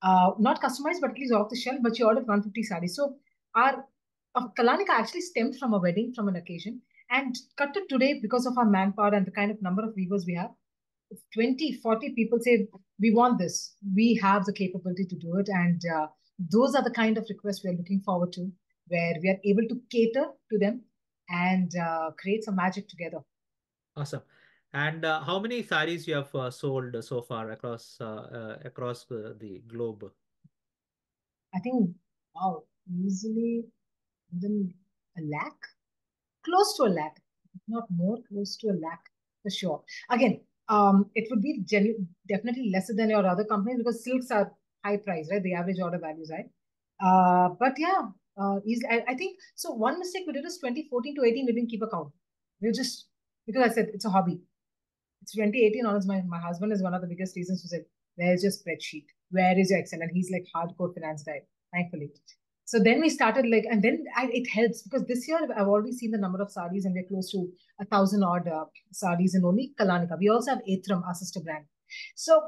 Uh, not customized, but at least off the shelf, but she ordered 150 sarees. So our uh, Kalaneca actually stemmed from a wedding, from an occasion. And cut to today, because of our manpower and the kind of number of weavers we have, 20, 40 people say, we want this. We have the capability to do it. And uh, those are the kind of requests we are looking forward to, where we are able to cater to them and uh, create some magic together. Awesome. And uh, how many saris you have uh, sold so far across uh, uh, across the globe? I think, wow, easily than a lakh close to a lakh, not more, close to a lakh for sure. Again, um, it would be definitely lesser than your other companies because silks are high price, right? The average order values, right? Uh, but yeah, uh, I, I think so. One mistake we did is 2014 to 18, we didn't keep account. We just because I said it's a hobby. It's 2018 onwards. My, my husband is one of the biggest reasons who said, Where's your spreadsheet? Where is your Excel? And he's like hardcore finance guy, thankfully. So then we started like, and then I, it helps because this year I've already seen the number of sarees and we're close to a thousand odd uh, sarees in only Kalaneca. We also have Athram, our sister brand. So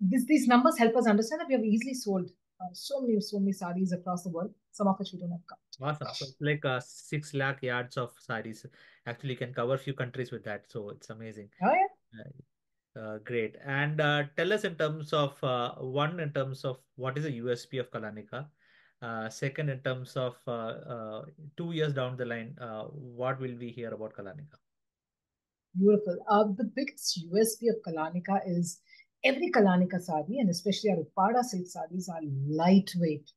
this, these numbers help us understand that we have easily sold uh, so many, so many sarees across the world, some of which we don't have covered. Awesome. So like uh, 6 lakh yards of sarees actually can cover a few countries with that. So it's amazing. Oh, yeah. Uh, great. And uh, tell us in terms of uh, one, in terms of what is the USP of Kalaneca? Uh, second, in terms of uh, uh, two years down the line, what will we hear about Kalaneca? Beautiful. the biggest USP of Kalaneca is every Kalaneca sari, and especially our Uppada silk saris, are lightweight.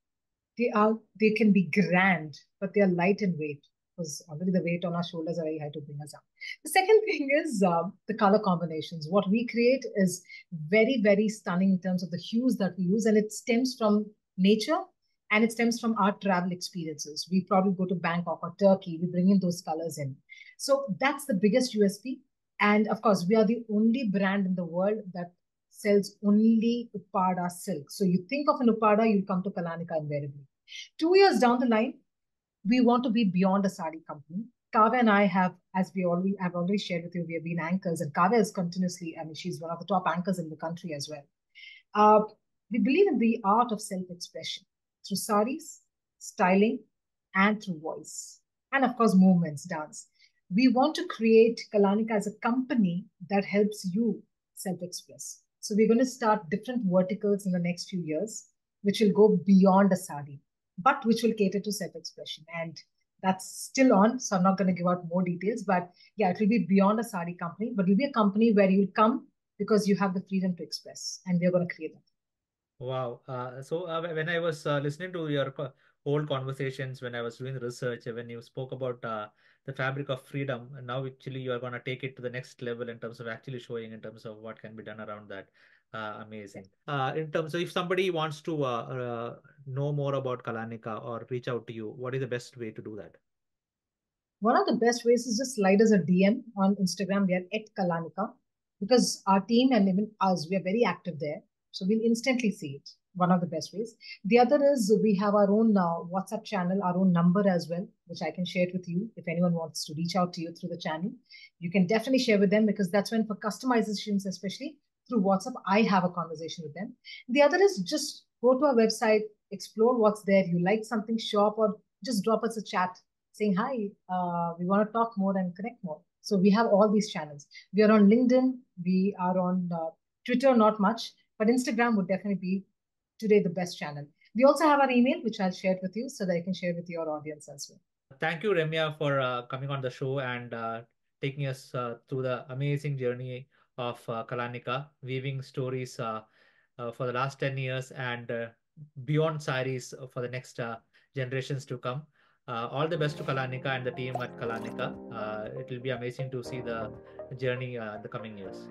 They are they can be grand, but they are light in weight because already the weight on our shoulders are very high to bring us up. The second thing is uh, the color combinations. What we create is very, very stunning in terms of the hues that we use, and it stems from nature and it stems from our travel experiences. We probably go to Bangkok or Turkey, we bring in those colors in. So that's the biggest USP. And of course, we are the only brand in the world that sells only Uppada silk. So you think of an Uppada, you'll come to Kalaneca invariably. Two years down the line, we want to be beyond a sari company. Kavya and I have, as we already have already shared with you, we have been anchors, and Kavya is continuously, I mean, she's one of the top anchors in the country as well. Uh, we believe in the art of self-expression through saris, styling, and through voice, and of course, movements, dance. We want to create Kalaneca as a company that helps you self-express. So we're going to start different verticals in the next few years, which will go beyond a sari but which will cater to self-expression. And that's still on, so I'm not going to give out more details. But yeah, it will be beyond a sari company, but it will be a company where you'll come because you have the freedom to express, and we're going to create that. Wow. Uh, so uh, when I was uh, listening to your old conversations, when I was doing research, when you spoke about uh, the fabric of freedom, and now actually you are going to take it to the next level in terms of actually showing in terms of what can be done around that. Uh, amazing. Uh, in terms of if somebody wants to uh, uh, know more about Kalaneca or reach out to you, what is the best way to do that? One of the best ways is just slide us a DM on Instagram. We are at Kalaneca because our team and even us, we are very active there. So we'll instantly see it. One of the best ways. The other is we have our own uh, WhatsApp channel, our own number as well, which I can share it with you. If anyone wants to reach out to you through the channel, you can definitely share with them because that's when for customizations, especially through WhatsApp, I have a conversation with them. The other is just go to our website, explore what's there. You like something, shop, or just drop us a chat saying, Hi, uh, we want to talk more and connect more. So we have all these channels. We are on LinkedIn, we are on uh, Twitter, not much, but Instagram would definitely be today the best channel. We also have our email, which I'll share with you so that I can share with your audience as well. Thank you, Ramya, for uh, coming on the show and uh, taking us uh, through the amazing journey of uh, Kalaneca, weaving stories uh, uh, for the last 10 years and beyond saris for the next generations to come. all the best to Kalaneca and the team at Kalaneca. it will be amazing to see the journey in the coming years.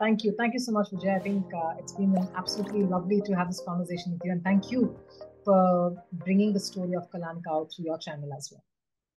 Thank you. Thank you so much, Vijay. I think uh, it's been absolutely lovely to have this conversation with you. And thank you for bringing the story of Kalaneca out through your channel as well.